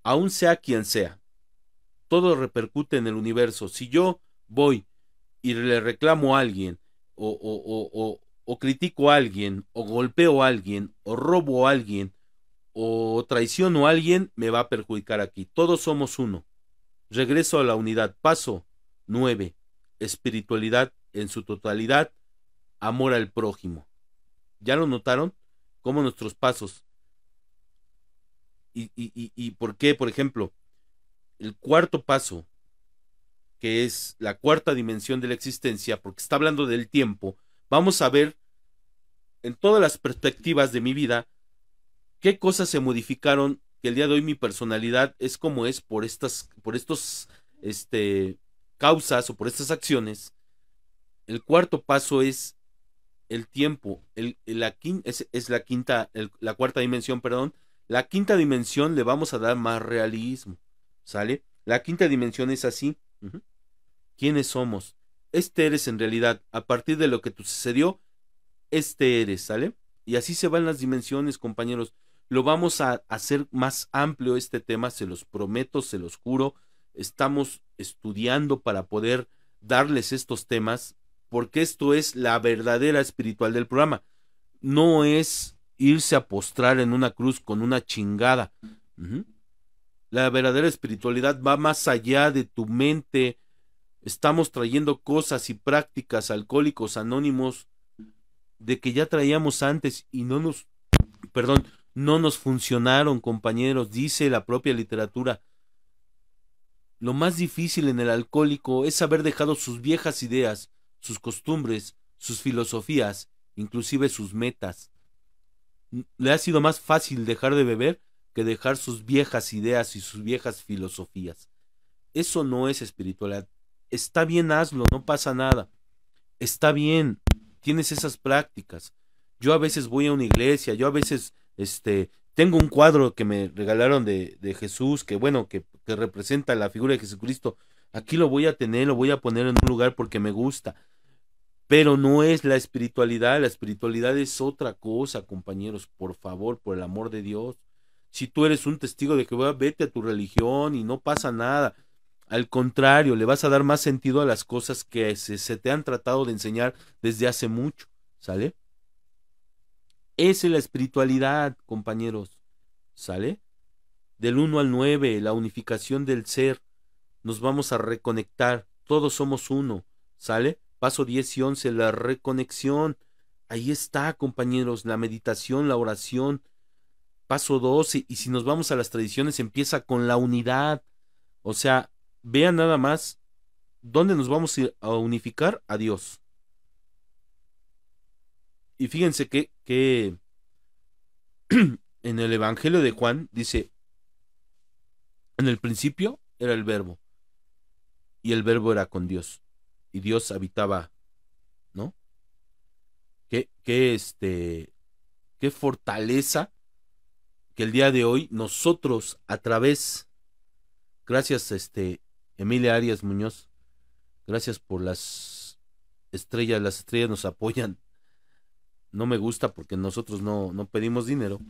Aún sea quien sea. Todo repercute en el universo. Si yo voy y le reclamo a alguien o, o, o, o critico a alguien, o golpeo a alguien, o robo a alguien, o traiciono a alguien, me va a perjudicar aquí. Todos somos uno. Regreso a la unidad. Paso 9. Espiritualidad en su totalidad, amor al prójimo. ¿Ya lo notaron? Como nuestros pasos. Y, y, y, por qué, por ejemplo, el cuarto paso, que es la cuarta dimensión de la existencia, porque está hablando del tiempo, vamos a ver en todas las perspectivas de mi vida qué cosas se modificaron que el día de hoy mi personalidad es como es por estas por estos este causas o por estas acciones. El cuarto paso es el tiempo el, la, es, es, la quinta la cuarta dimensión perdón. La quinta dimensión le vamos a dar más realismo sale la quinta dimensión es así quiénes somos este eres en realidad a partir de lo que te sucedió este eres, ¿sale? Y así se van las dimensiones, compañeros. Lo vamos a hacer más amplio este tema, se los prometo, se los juro. Estamos estudiando para poder darles estos temas, porque esto es la verdadera espiritual del programa. No es irse a postrar en una cruz con una chingada. La verdadera espiritualidad va más allá de tu mente. Estamos trayendo cosas y prácticas alcohólicos anónimos de que ya traíamos antes y no nos, perdón, no nos funcionaron, compañeros, dice la propia literatura. Lo más difícil en el alcohólico es haber dejado sus viejas ideas, sus costumbres, sus filosofías, inclusive sus metas. Le ha sido más fácil dejar de beber que dejar sus viejas ideas y sus viejas filosofías. Eso no es espiritualidad. Está bien, hazlo, no pasa nada. Está bien, tienes esas prácticas. Yo a veces voy a una iglesia, yo a veces este, tengo un cuadro que me regalaron de, de Jesús, que bueno, que, que representa la figura de Jesucristo. Aquí lo voy a tener, lo voy a poner en un lugar porque me gusta. Pero no es la espiritualidad, la espiritualidad es otra cosa, compañeros, por favor, por el amor de Dios. Si tú eres un testigo de que vete a tu religión y no pasa nada. Al contrario, le vas a dar más sentido a las cosas que se, te han tratado de enseñar desde hace mucho. ¿Sale? Esa es la espiritualidad, compañeros. ¿Sale? Del 1 al 9, la unificación del ser. Nos vamos a reconectar. Todos somos uno. ¿Sale? Paso 10 y 11, la reconexión. Ahí está, compañeros, la meditación, la oración. Paso 12, y si nos vamos a las tradiciones, empieza con la unidad. O sea, Vean nada más dónde nos vamos a unificar a Dios. Y fíjense que, que en el Evangelio de Juan dice, en el principio era el verbo, y el verbo era con Dios, y Dios habitaba, ¿no? Qué, qué, este, qué fortaleza que el día de hoy nosotros a través, gracias este, Emilia Arias Muñoz, gracias por las estrellas, las estrellas nos apoyan. No me gusta porque nosotros no, no pedimos dinero,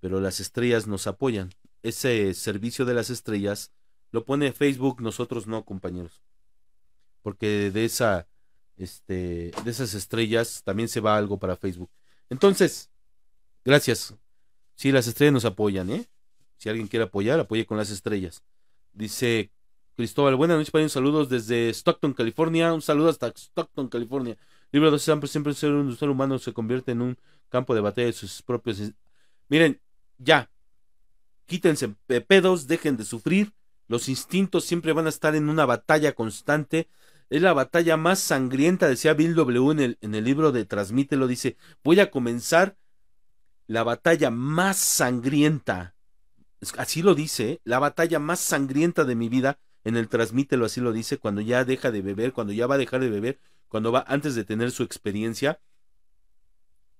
pero las estrellas nos apoyan. Ese servicio de las estrellas lo pone Facebook, nosotros no, compañeros. Porque de esa este de esas estrellas también se va algo para Facebook. Entonces, gracias. Sí, las estrellas nos apoyan, ¿eh? Si alguien quiere apoyar, apoye con las estrellas. Dice Cristóbal, buenas noches, para saludos desde Stockton, California. Un saludo hasta Stockton, California. Libro de siempre, siempre ser un ser humano se convierte en un campo de batalla de sus propios. Miren, ya. Quítense pedos, dejen de sufrir. Los instintos siempre van a estar en una batalla constante. Es la batalla más sangrienta, decía Bill W. en el, en el libro de Transmítelo. Dice: Voy a comenzar la batalla más sangrienta. Así lo dice, la batalla más sangrienta de mi vida en el transmítelo así lo dice, cuando ya deja de beber, cuando ya va a dejar de beber, cuando va antes de tener su experiencia,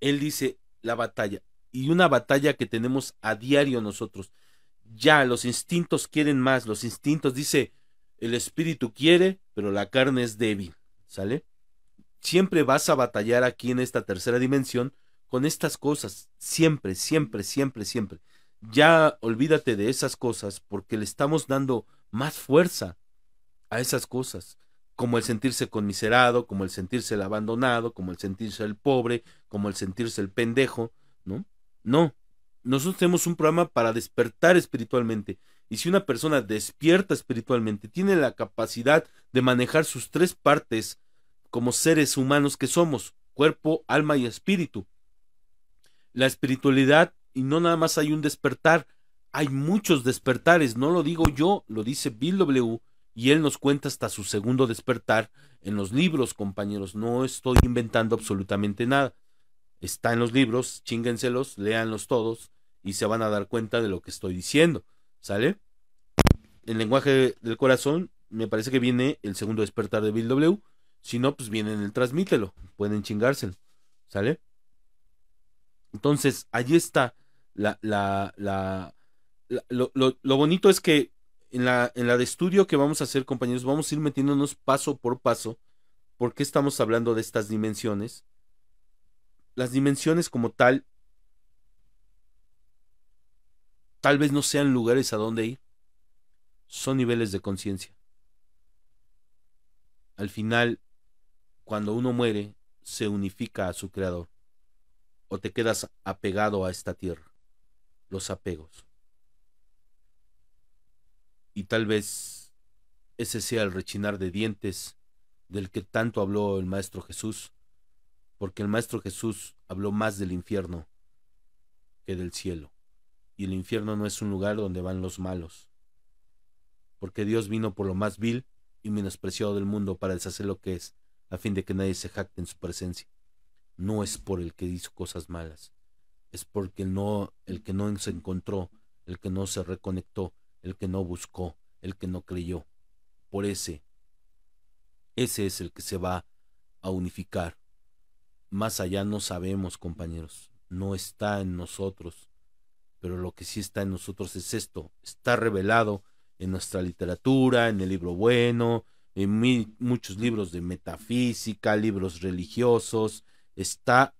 él dice la batalla y una batalla que tenemos a diario nosotros. Ya los instintos quieren más, los instintos dice el espíritu quiere, pero la carne es débil, ¿sale? Siempre vas a batallar aquí en esta tercera dimensión con estas cosas, siempre, siempre, siempre, siempre. Ya olvídate de esas cosas porque le estamos dando más fuerza a esas cosas, como el sentirse conmiserado, como el sentirse el abandonado, como el sentirse el pobre, como el sentirse el pendejo, ¿no? No, nosotros tenemos un programa para despertar espiritualmente Y si una persona despierta espiritualmente, tiene la capacidad de manejar sus tres partes como seres humanos que somos, cuerpo, alma y espíritu. La espiritualidad, y no nada más hay un despertar, hay muchos despertares, no lo digo yo, lo dice Bill W. Y él nos cuenta hasta su segundo despertar en los libros, compañeros. No estoy inventando absolutamente nada. Está en los libros, chínghenselos, léanlos todos y se van a dar cuenta de lo que estoy diciendo. ¿Sale? El lenguaje del corazón, me parece que viene el segundo despertar de Bill W. Si no, pues viene en el transmítelo. Pueden chingárselo. ¿Sale? Entonces, allí está la, lo, bonito es que en la, en la de estudio que vamos a hacer, compañeros, vamos a ir metiéndonos paso por paso. ¿Por qué estamos hablando de estas dimensiones? Las dimensiones como tal tal vez no sean lugares a donde ir, son niveles de conciencia. Al final, cuando uno muere, se unifica a su creador, o te quedas apegado a esta tierra, los apegos. Y tal vez ese sea el rechinar de dientes del que tanto habló el Maestro Jesús, porque el Maestro Jesús habló más del infierno que del cielo y el infierno no es un lugar donde van los malos. Porque Dios vino por lo más vil y menospreciado del mundo para deshacer lo que es, a fin de que nadie se jacte en su presencia. No es por el que hizo cosas malas, es porque no, el que no se encontró, el que no se reconectó, el que no buscó, el que no creyó. Por ese, ese es el que se va a unificar. Más allá no sabemos, compañeros, no está en nosotros pero lo que sí está en nosotros es esto, está revelado en nuestra literatura, en el libro bueno, en muchos libros de metafísica, libros religiosos, está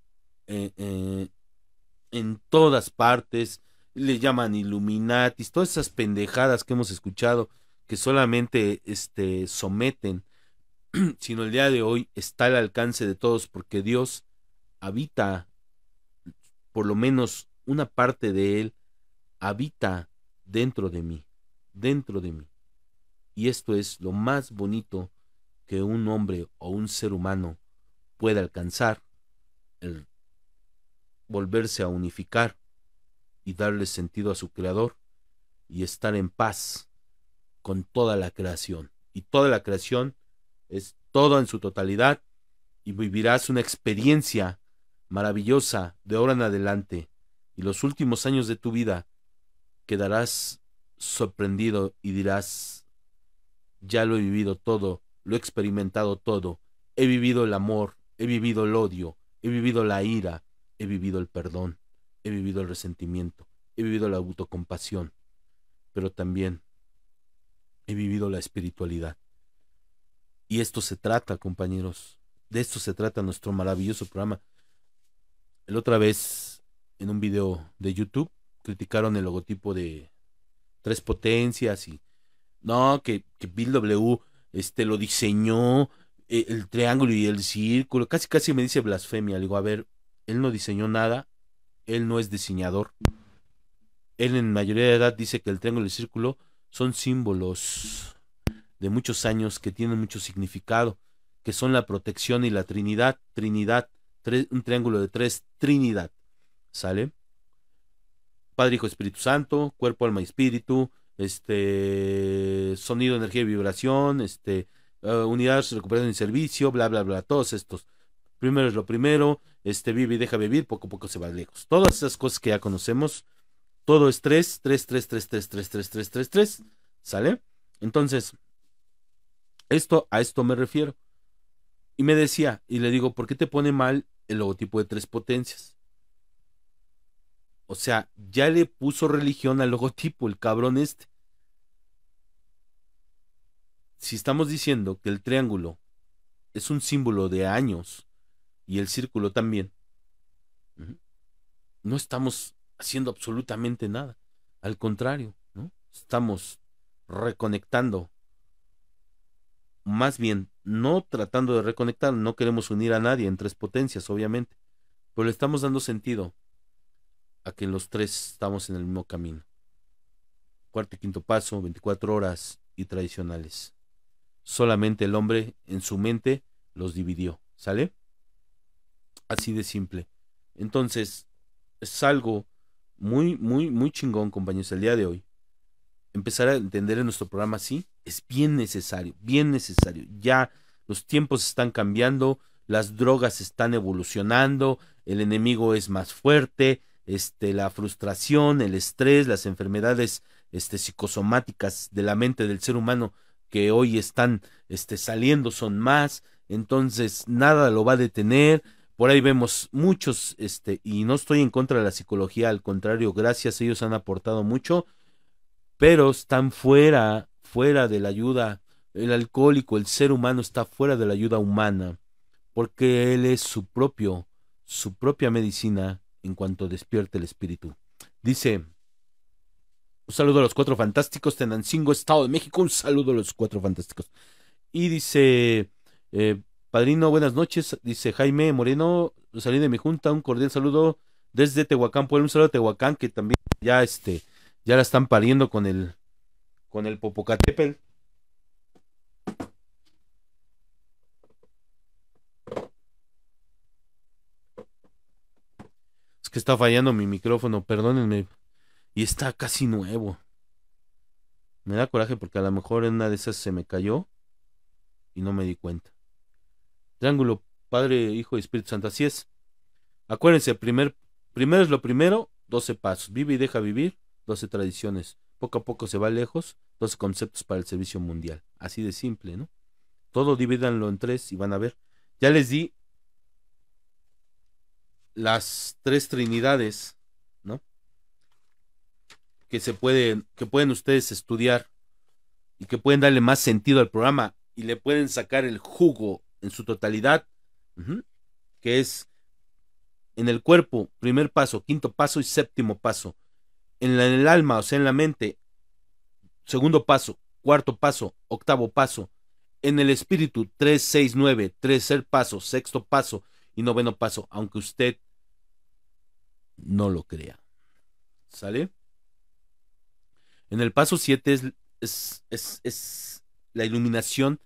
eh, eh, en todas partes, le llaman Illuminatis, todas esas pendejadas que hemos escuchado que solamente este, someten, sino el día de hoy está al alcance de todos porque Dios habita por lo menos una parte de él habita dentro de mí, dentro de mí. Y esto es lo más bonito que un hombre o un ser humano puede alcanzar, el volverse a unificar y darle sentido a su creador y estar en paz con toda la creación. Y toda la creación es toda en su totalidad y vivirás una experiencia maravillosa de ahora en adelante y los últimos años de tu vida quedarás sorprendido y dirás, ya lo he vivido todo, lo he experimentado todo, he vivido el amor, he vivido el odio, he vivido la ira, he vivido el perdón, he vivido el resentimiento, he vivido la autocompasión, pero también he vivido la espiritualidad. Y esto se trata, compañeros, de esto se trata nuestro maravilloso programa. El otra vez, en un video de YouTube, criticaron el logotipo de tres potencias y no, que, que Bill W este, lo diseñó, el triángulo y el círculo, casi casi me dice blasfemia, le digo, a ver, él no diseñó nada, él no es diseñador. Él en mayoría de edad dice que el triángulo y el círculo son símbolos de muchos años que tienen mucho significado, que son la protección y la Trinidad, Trinidad, un triángulo de tres, Trinidad, ¿sale? Padre, Hijo, Espíritu Santo, cuerpo, alma y espíritu, este, sonido, energía y vibración, este, uh, unidades, recuperación y servicio, bla, bla, bla, todos estos. Primero es lo primero, este, vive y deja vivir, poco a poco se va lejos. Todas esas cosas que ya conocemos, todo es 3, 3, 3, 3, 3, 3, 3, 3, 3, 3, ¿sale? Entonces, esto, a esto me refiero. Y me decía, y le digo, ¿por qué te pone mal el logotipo de tres potencias? O sea, ya le puso religión al logotipo, el cabrón este. Si estamos diciendo que el triángulo es un símbolo de años y el círculo también, no estamos haciendo absolutamente nada. Al contrario. Estamos reconectando. Más bien, no tratando de reconectar, no queremos unir a nadie en tres potencias, obviamente, pero le estamos dando sentido a que los tres estamos en el mismo camino. cuarto y quinto paso, 24 horas y tradicionales. Solamente el hombre en su mente los dividió, ¿sale? Así de simple. Entonces, es algo muy, muy, muy chingón, compañeros, el día de hoy. Empezar a entender en nuestro programa así es bien necesario, bien necesario. Ya los tiempos están cambiando, las drogas están evolucionando, el enemigo es más fuerte, este, la frustración, el estrés, las enfermedades este, psicosomáticas de la mente del ser humano que hoy están este, saliendo son más, entonces nada lo va a detener. Por ahí vemos muchos, este, y no estoy en contra de la psicología, al contrario, gracias, ellos han aportado mucho, pero están fuera, fuera de la ayuda. El alcohólico, el ser humano está fuera de la ayuda humana, porque él es su propio, su propia medicina en cuanto despierte el espíritu. Dice, un saludo a los cuatro fantásticos, Tenancingo, Estado de México, un saludo a los cuatro fantásticos. Y dice, eh, Padrino, buenas noches, dice Jaime Moreno, salí de mi junta, un cordial saludo desde Tehuacán, un saludo a Tehuacán, que también ya este, ya la están pariendo con el, con el Popocatépetl. que está fallando mi micrófono, perdónenme. Y está casi nuevo. Me da coraje porque a lo mejor en una de esas se me cayó y no me di cuenta. Triángulo, Padre, Hijo y Espíritu Santo. Así es. Acuérdense, primer, primero es lo primero, 12 pasos. Vive y deja vivir, 12 tradiciones. Poco a poco se va lejos, 12 conceptos para el servicio mundial. Así de simple, ¿no? Todo divídanlo en tres y van a ver. Ya les di las tres trinidades. Que se pueden, que pueden ustedes estudiar y que pueden darle más sentido al programa y le pueden sacar el jugo en su totalidad, que es en el cuerpo, primer paso, quinto paso y séptimo paso. En, en el alma, o sea, en la mente, segundo paso, cuarto paso, octavo paso. En el espíritu, tres, seis, nueve, tercer paso, sexto paso y noveno paso, aunque usted no lo crea. ¿Sale? En el paso 7 es, es, es, es, la iluminación.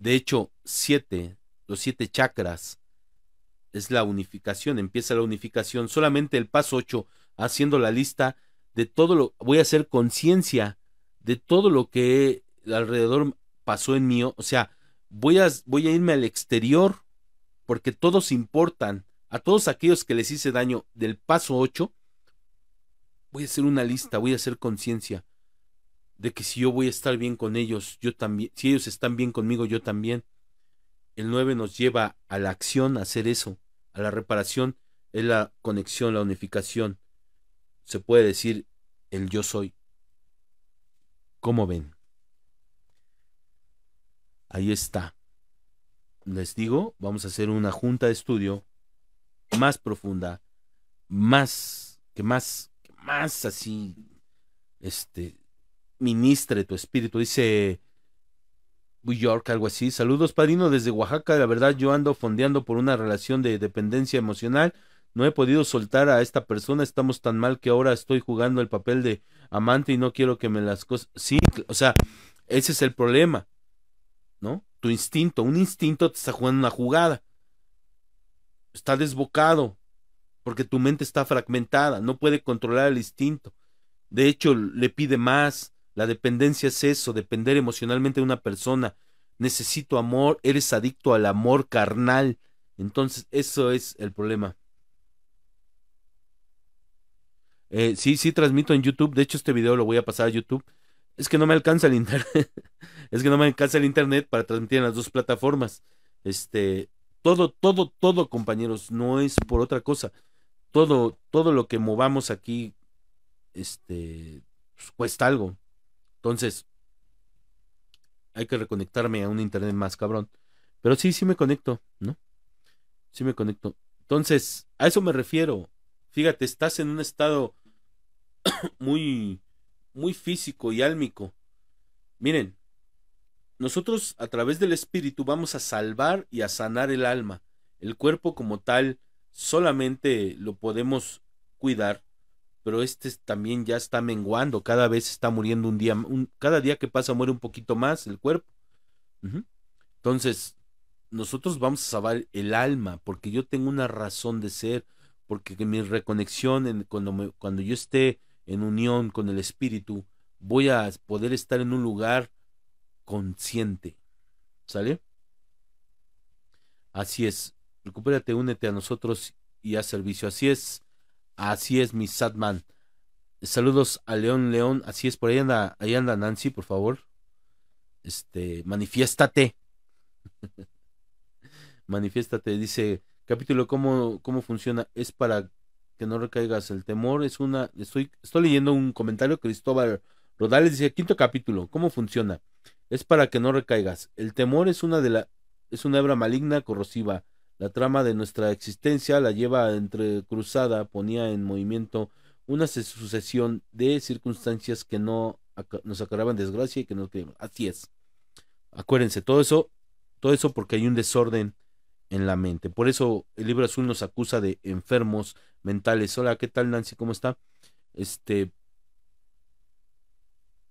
De hecho, 7, los siete chakras, es la unificación. Empieza la unificación. Solamente el paso 8, haciendo la lista de todo lo. Voy a hacer conciencia de todo lo que alrededor pasó en mí. O sea, voy a, voy a irme al exterior porque todos importan a todos aquellos que les hice daño del paso 8, voy a hacer una lista, voy a hacer conciencia de que si yo voy a estar bien con ellos, yo también, si ellos están bien conmigo, yo también. El 9 nos lleva a la acción, a hacer eso, a la reparación, es la conexión, la unificación. Se puede decir el yo soy. ¿Cómo ven? Ahí está. Les digo, vamos a hacer una junta de estudio más profunda, más, que más, más así, este, ministre tu espíritu. Dice New York, algo así. Saludos, padrino, desde Oaxaca. La verdad, yo ando fondeando por una relación de dependencia emocional. No he podido soltar a esta persona. Estamos tan mal que ahora estoy jugando el papel de amante y no quiero que me las cosas. Sí, o sea, ese es el problema, ¿no? Tu instinto, un instinto te está jugando una jugada está desbocado, porque tu mente está fragmentada, no puede controlar el instinto. De hecho, le pide más. La dependencia es eso, depender emocionalmente de una persona. Necesito amor, eres adicto al amor carnal. Entonces, eso es el problema. Eh, sí, sí, transmito en YouTube. De hecho, este video lo voy a pasar a YouTube. Es que no me alcanza el internet. es que no me alcanza el internet para transmitir en las dos plataformas. Este, todo, todo, todo, compañeros, no es por otra cosa. Todo, todo lo que movamos aquí, este, pues, cuesta algo. Entonces, hay que reconectarme a un internet más cabrón. Pero sí, sí me conecto, ¿no? Sí me conecto. Entonces, a eso me refiero. Fíjate, estás en un estado muy, muy físico y álmico. Miren, nosotros a través del Espíritu vamos a salvar y a sanar el alma. El cuerpo como tal solamente lo podemos cuidar pero este también ya está menguando, cada vez está muriendo un día, cada día que pasa muere un poquito más el cuerpo. Entonces, nosotros vamos a salvar el alma, porque yo tengo una razón de ser, porque mi reconexión, cuando, cuando yo esté en unión con el Espíritu, voy a poder estar en un lugar consciente. ¿Sale? Así es. Recupérate, únete a nosotros y haz servicio. Así es. Así es, mi Sadman. Saludos a León León. Así es, por ahí anda, ahí anda Nancy, por favor. Este, manifiéstate. manifiéstate, dice, capítulo, ¿cómo, ¿cómo funciona? Es para que no recaigas el temor. Es una, estoy, estoy leyendo un comentario, Cristóbal Rodales dice, quinto capítulo, ¿cómo funciona? Es para que no recaigas. El temor es una de la, es una hebra maligna corrosiva. La trama de nuestra existencia la lleva entre cruzada, ponía en movimiento una sucesión de circunstancias que no nos acarreaban desgracia y que no queríamos. Así es. Acuérdense, todo eso, todo eso porque hay un desorden en la mente. Por eso el libro azul nos acusa de enfermos mentales. Hola, ¿qué tal Nancy? ¿Cómo está? Este.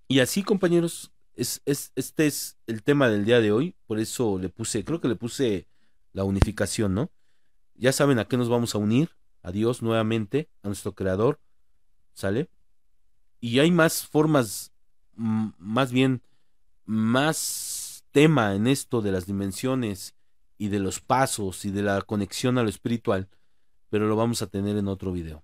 Y así, compañeros, es, es, este es el tema del día de hoy. Por eso le puse, creo que le puse la unificación, ¿no? Ya saben a qué nos vamos a unir, a Dios nuevamente, a nuestro Creador, ¿sale? Y hay más formas, más bien, más tema en esto de las dimensiones y de los pasos y de la conexión a lo espiritual, pero lo vamos a tener en otro video,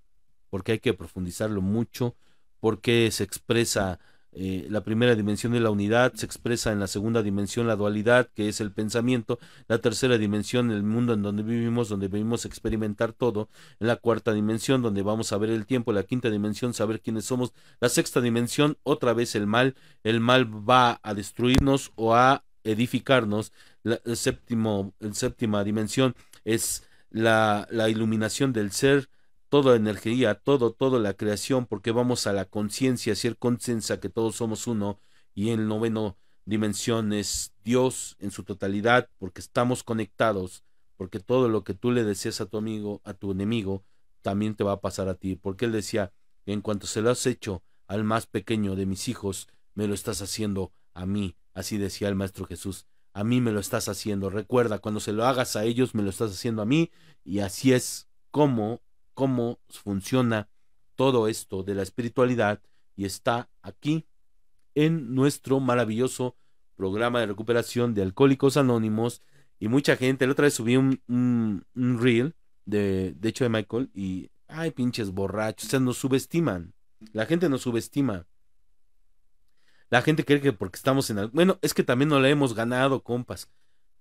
porque hay que profundizarlo mucho, porque se expresa eh, la primera dimensión de la unidad, se expresa en la segunda dimensión la dualidad, que es el pensamiento, la tercera dimensión el mundo en donde vivimos, donde vivimos experimentar todo, en la cuarta dimensión donde vamos a ver el tiempo, la quinta dimensión saber quiénes somos, la sexta dimensión otra vez el mal, el mal va a destruirnos o a edificarnos, la el séptimo, el séptima dimensión es la, la iluminación del ser, toda energía, todo, toda la creación, porque vamos a la conciencia, ser conciencia que todos somos uno, y en el noveno dimensión es Dios en su totalidad, porque estamos conectados, porque todo lo que tú le deseas a tu amigo, a tu enemigo, también te va a pasar a ti, porque él decía, en cuanto se lo has hecho al más pequeño de mis hijos, me lo estás haciendo a mí, así decía el Maestro Jesús, a mí me lo estás haciendo, recuerda, cuando se lo hagas a ellos, me lo estás haciendo a mí, y así es como cómo funciona todo esto de la espiritualidad y está aquí en nuestro maravilloso programa de recuperación de alcohólicos anónimos y mucha gente, la otra vez subí un, reel de, de hecho de Michael y ay pinches borrachos, o sea, nos subestiman, la gente nos subestima. La gente cree que porque estamos en... Bueno, es que también no la hemos ganado, compas.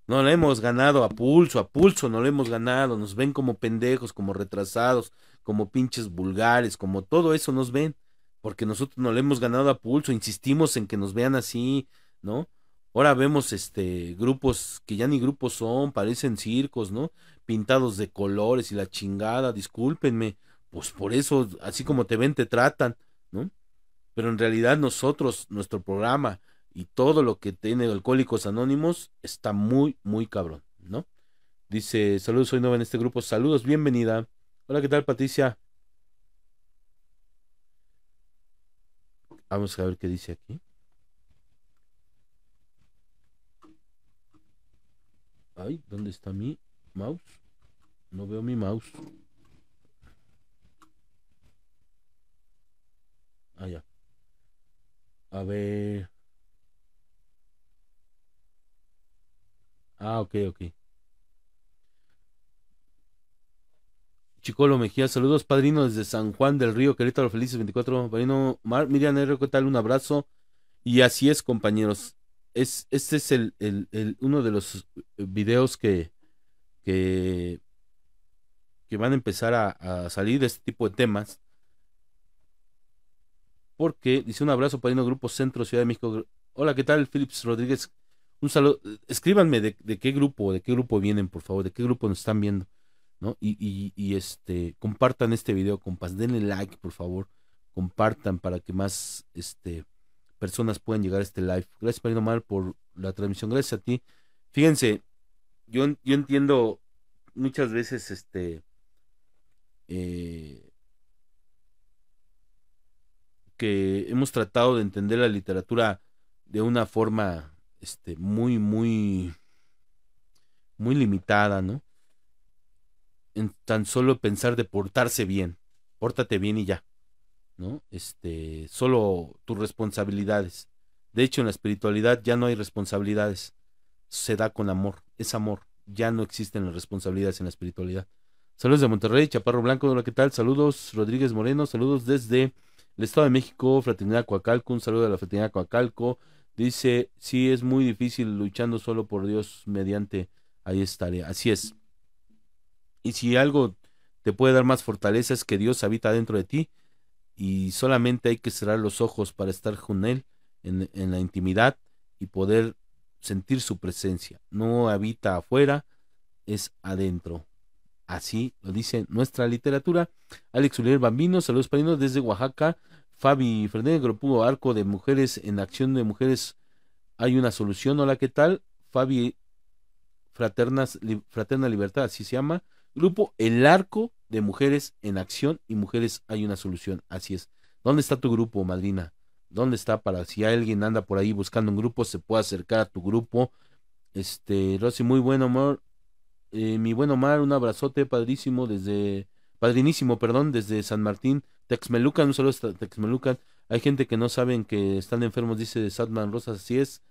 No le hemos ganado a pulso, a pulso no le hemos ganado. Nos ven como pendejos, como retrasados, como pinches vulgares, como todo eso nos ven. Porque nosotros no le hemos ganado a pulso, insistimos en que nos vean así, ¿no? Ahora vemos este grupos que ya ni grupos son, parecen circos, ¿no? Pintados de colores y la chingada, discúlpenme. Pues por eso, así como te ven, te tratan, ¿no? Pero en realidad nosotros, nuestro programa, y todo lo que tiene Alcohólicos Anónimos está muy, muy cabrón, ¿no? Dice, saludos, soy nueva en este grupo, saludos, bienvenida. Hola, ¿qué tal, Patricia? Vamos a ver qué dice aquí. Ay, ¿dónde está mi mouse? No veo mi mouse. Ah, ya. A ver. Ah, ok, ok. Chicolo Mejía, saludos, padrino, desde San Juan del Río, Querétaro, felices 24. Padrino Mar, Miriam R, ¿qué tal? Un abrazo. Y así es, compañeros. Es, este es el, el, uno de los eh, videos que, que, que van a empezar a, a salir de este tipo de temas. Porque dice un abrazo, padrino, Grupo Centro, Ciudad de México. Hola, ¿qué tal? Philips Rodríguez un saludo. Escríbanme de, qué grupo, de qué grupo vienen, por favor, de qué grupo nos están viendo, ¿no? Y, este, compartan este video, compas, denle like, por favor, compartan para que más este, personas puedan llegar a este live. Gracias, Parino Mal, por la transmisión. Gracias a ti. Fíjense, yo, yo entiendo muchas veces este. Eh, que hemos tratado de entender la literatura de una forma este, muy, muy, muy limitada, ¿no? En tan solo pensar de portarse bien, pórtate bien y ya, ¿no? Este, solo tus responsabilidades. De hecho, en la espiritualidad ya no hay responsabilidades, se da con amor, es amor, ya no existen las responsabilidades en la espiritualidad. Saludos de Monterrey, Chaparro Blanco, hola, ¿qué tal? Saludos, Rodríguez Moreno, saludos desde el Estado de México, Fraternidad Coacalco, un saludo a la Fraternidad Coacalco. Dice, sí, es muy difícil luchando solo por Dios mediante, ahí estaré. Así es. Y si algo te puede dar más fortaleza es que Dios habita dentro de ti y solamente hay que cerrar los ojos para estar con Él en, en la intimidad y poder sentir su presencia. No habita afuera, es adentro. Así lo dice nuestra literatura. Alex Uriel Bambino, saludos parinos desde Oaxaca. Fabi Fernández, Grupo Arco de Mujeres en Acción de Mujeres. Hay una solución. Hola, ¿qué tal? Fabi Fraternas, Fraterna Libertad, así se llama. Grupo El Arco de Mujeres en Acción y Mujeres Hay una solución. Así es. ¿Dónde está tu grupo, madrina? ¿Dónde está para si alguien anda por ahí buscando un grupo, se puede acercar a tu grupo? Este, Rosy, muy bueno, amor. Eh, mi buen Omar, un abrazote padrísimo desde, padrinísimo, perdón, desde San Martín, Texmelucan, un saludo hasta Texmelucan. Hay gente que no saben que están enfermos, dice Sadman Rosas, así es.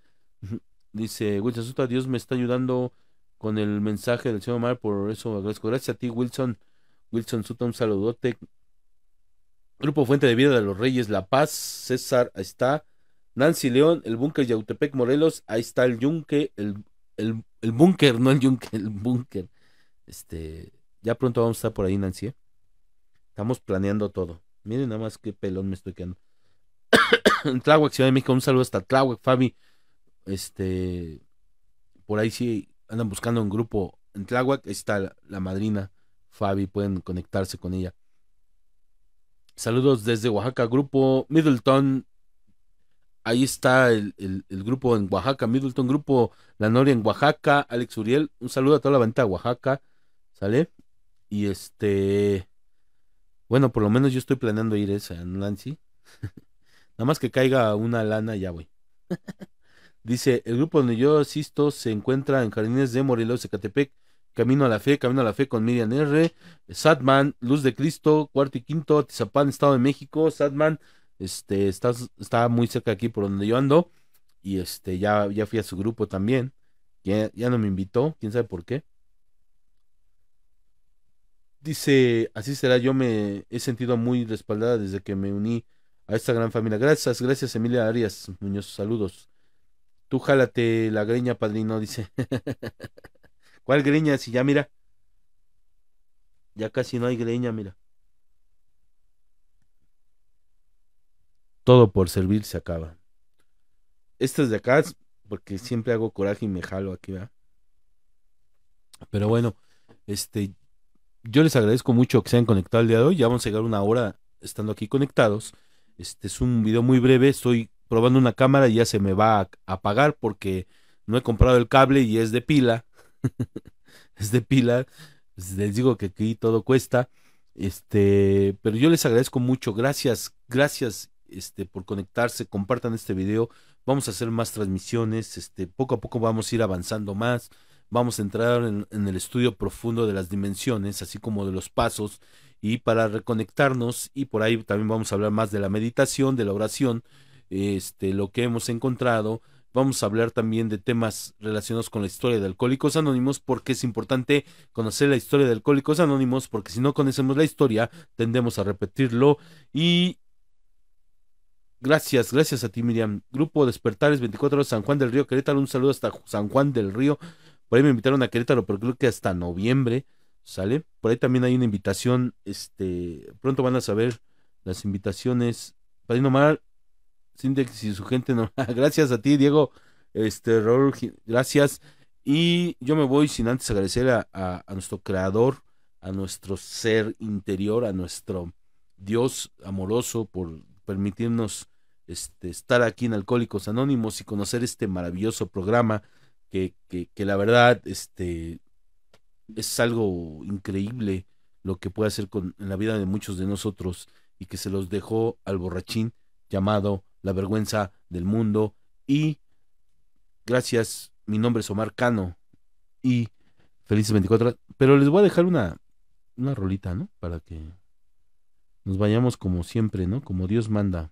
Dice Wilson Suta, Dios me está ayudando con el mensaje del señor Omar, por eso agradezco. Gracias a ti, Wilson. Wilson Suta, un saludote. Grupo Fuente de Vida de los Reyes, La Paz, César, ahí está. Nancy León, el búnker Yautepec, Morelos, ahí está el Yunque, el, el el búnker, no el yunque, el búnker. Este, ya pronto vamos a estar por ahí, Nancy. ¿eh? Estamos planeando todo. Miren nada más qué pelón me estoy quedando. en Tláhuac, Ciudad de México, un saludo hasta Tláhuac, Fabi. Este, por ahí sí andan buscando un grupo. En Tláhuac está la madrina, Fabi, pueden conectarse con ella. Saludos desde Oaxaca, grupo Middleton, ahí está el, grupo en Oaxaca, Middleton, grupo La Noria en Oaxaca, Alex Uriel, un saludo a toda la venta de Oaxaca, ¿sale? Y este, bueno, por lo menos yo estoy planeando ir esa, Nancy? Nada más que caiga una lana, ya voy. Dice, el grupo donde yo asisto se encuentra en Jardines de Morelos, Ecatepec, Camino a la Fe, Camino a la Fe con Miriam R, Sadman, Luz de Cristo, Cuarto y Quinto, Tizapán, Estado de México, Sadman, este, está, está muy cerca aquí por donde yo ando. Y este, ya, ya fui a su grupo también. Ya, ya no me invitó, quién sabe por qué. Dice, así será, yo me he sentido muy respaldada desde que me uní a esta gran familia. Gracias, gracias Emilia Arias Muñoz, saludos. Tú jálate la greña, padrino, dice. ¿Cuál greña? Si ya mira. Ya casi no hay greña, mira. todo por servir se acaba. Esto es de acá, porque siempre hago coraje y me jalo aquí, ¿verdad? Pero bueno, este, yo les agradezco mucho que se hayan conectado el día de hoy. Ya vamos a llegar una hora estando aquí conectados. Este es un video muy breve. Estoy probando una cámara y ya se me va a apagar porque no he comprado el cable y es de pila. es de pila. Les digo que aquí todo cuesta. Este, pero yo les agradezco mucho. Gracias, gracias este, por conectarse, compartan este video, vamos a hacer más transmisiones, este, poco a poco vamos a ir avanzando más, vamos a entrar en, el estudio profundo de las dimensiones, así como de los pasos, y para reconectarnos, y por ahí también vamos a hablar más de la meditación, de la oración, este, lo que hemos encontrado, vamos a hablar también de temas relacionados con la historia de Alcohólicos Anónimos, porque es importante conocer la historia de Alcohólicos Anónimos, porque si no conocemos la historia, tendemos a repetirlo, y Gracias, gracias a ti, Miriam. Grupo Despertares 24 horas San Juan del Río, Querétaro. Un saludo hasta San Juan del Río. Por ahí me invitaron a Querétaro, pero creo que hasta noviembre, ¿sale? Por ahí también hay una invitación, este, pronto van a saber las invitaciones. Padrino Mar, Sindex y su gente, no. gracias a ti, Diego, este, Raúl, gracias. Y yo me voy sin antes agradecer a, a nuestro creador, a nuestro ser interior, a nuestro Dios amoroso por permitirnos este, estar aquí en Alcohólicos Anónimos y conocer este maravilloso programa que, que, la verdad este, es algo increíble lo que puede hacer con, en la vida de muchos de nosotros y que se los dejó al borrachín llamado La vergüenza del mundo. Y gracias, mi nombre es Omar Cano y felices 24 horas. Pero les voy a dejar una, una rolita, ¿no? Para que nos vayamos como siempre, ¿no? Como Dios manda.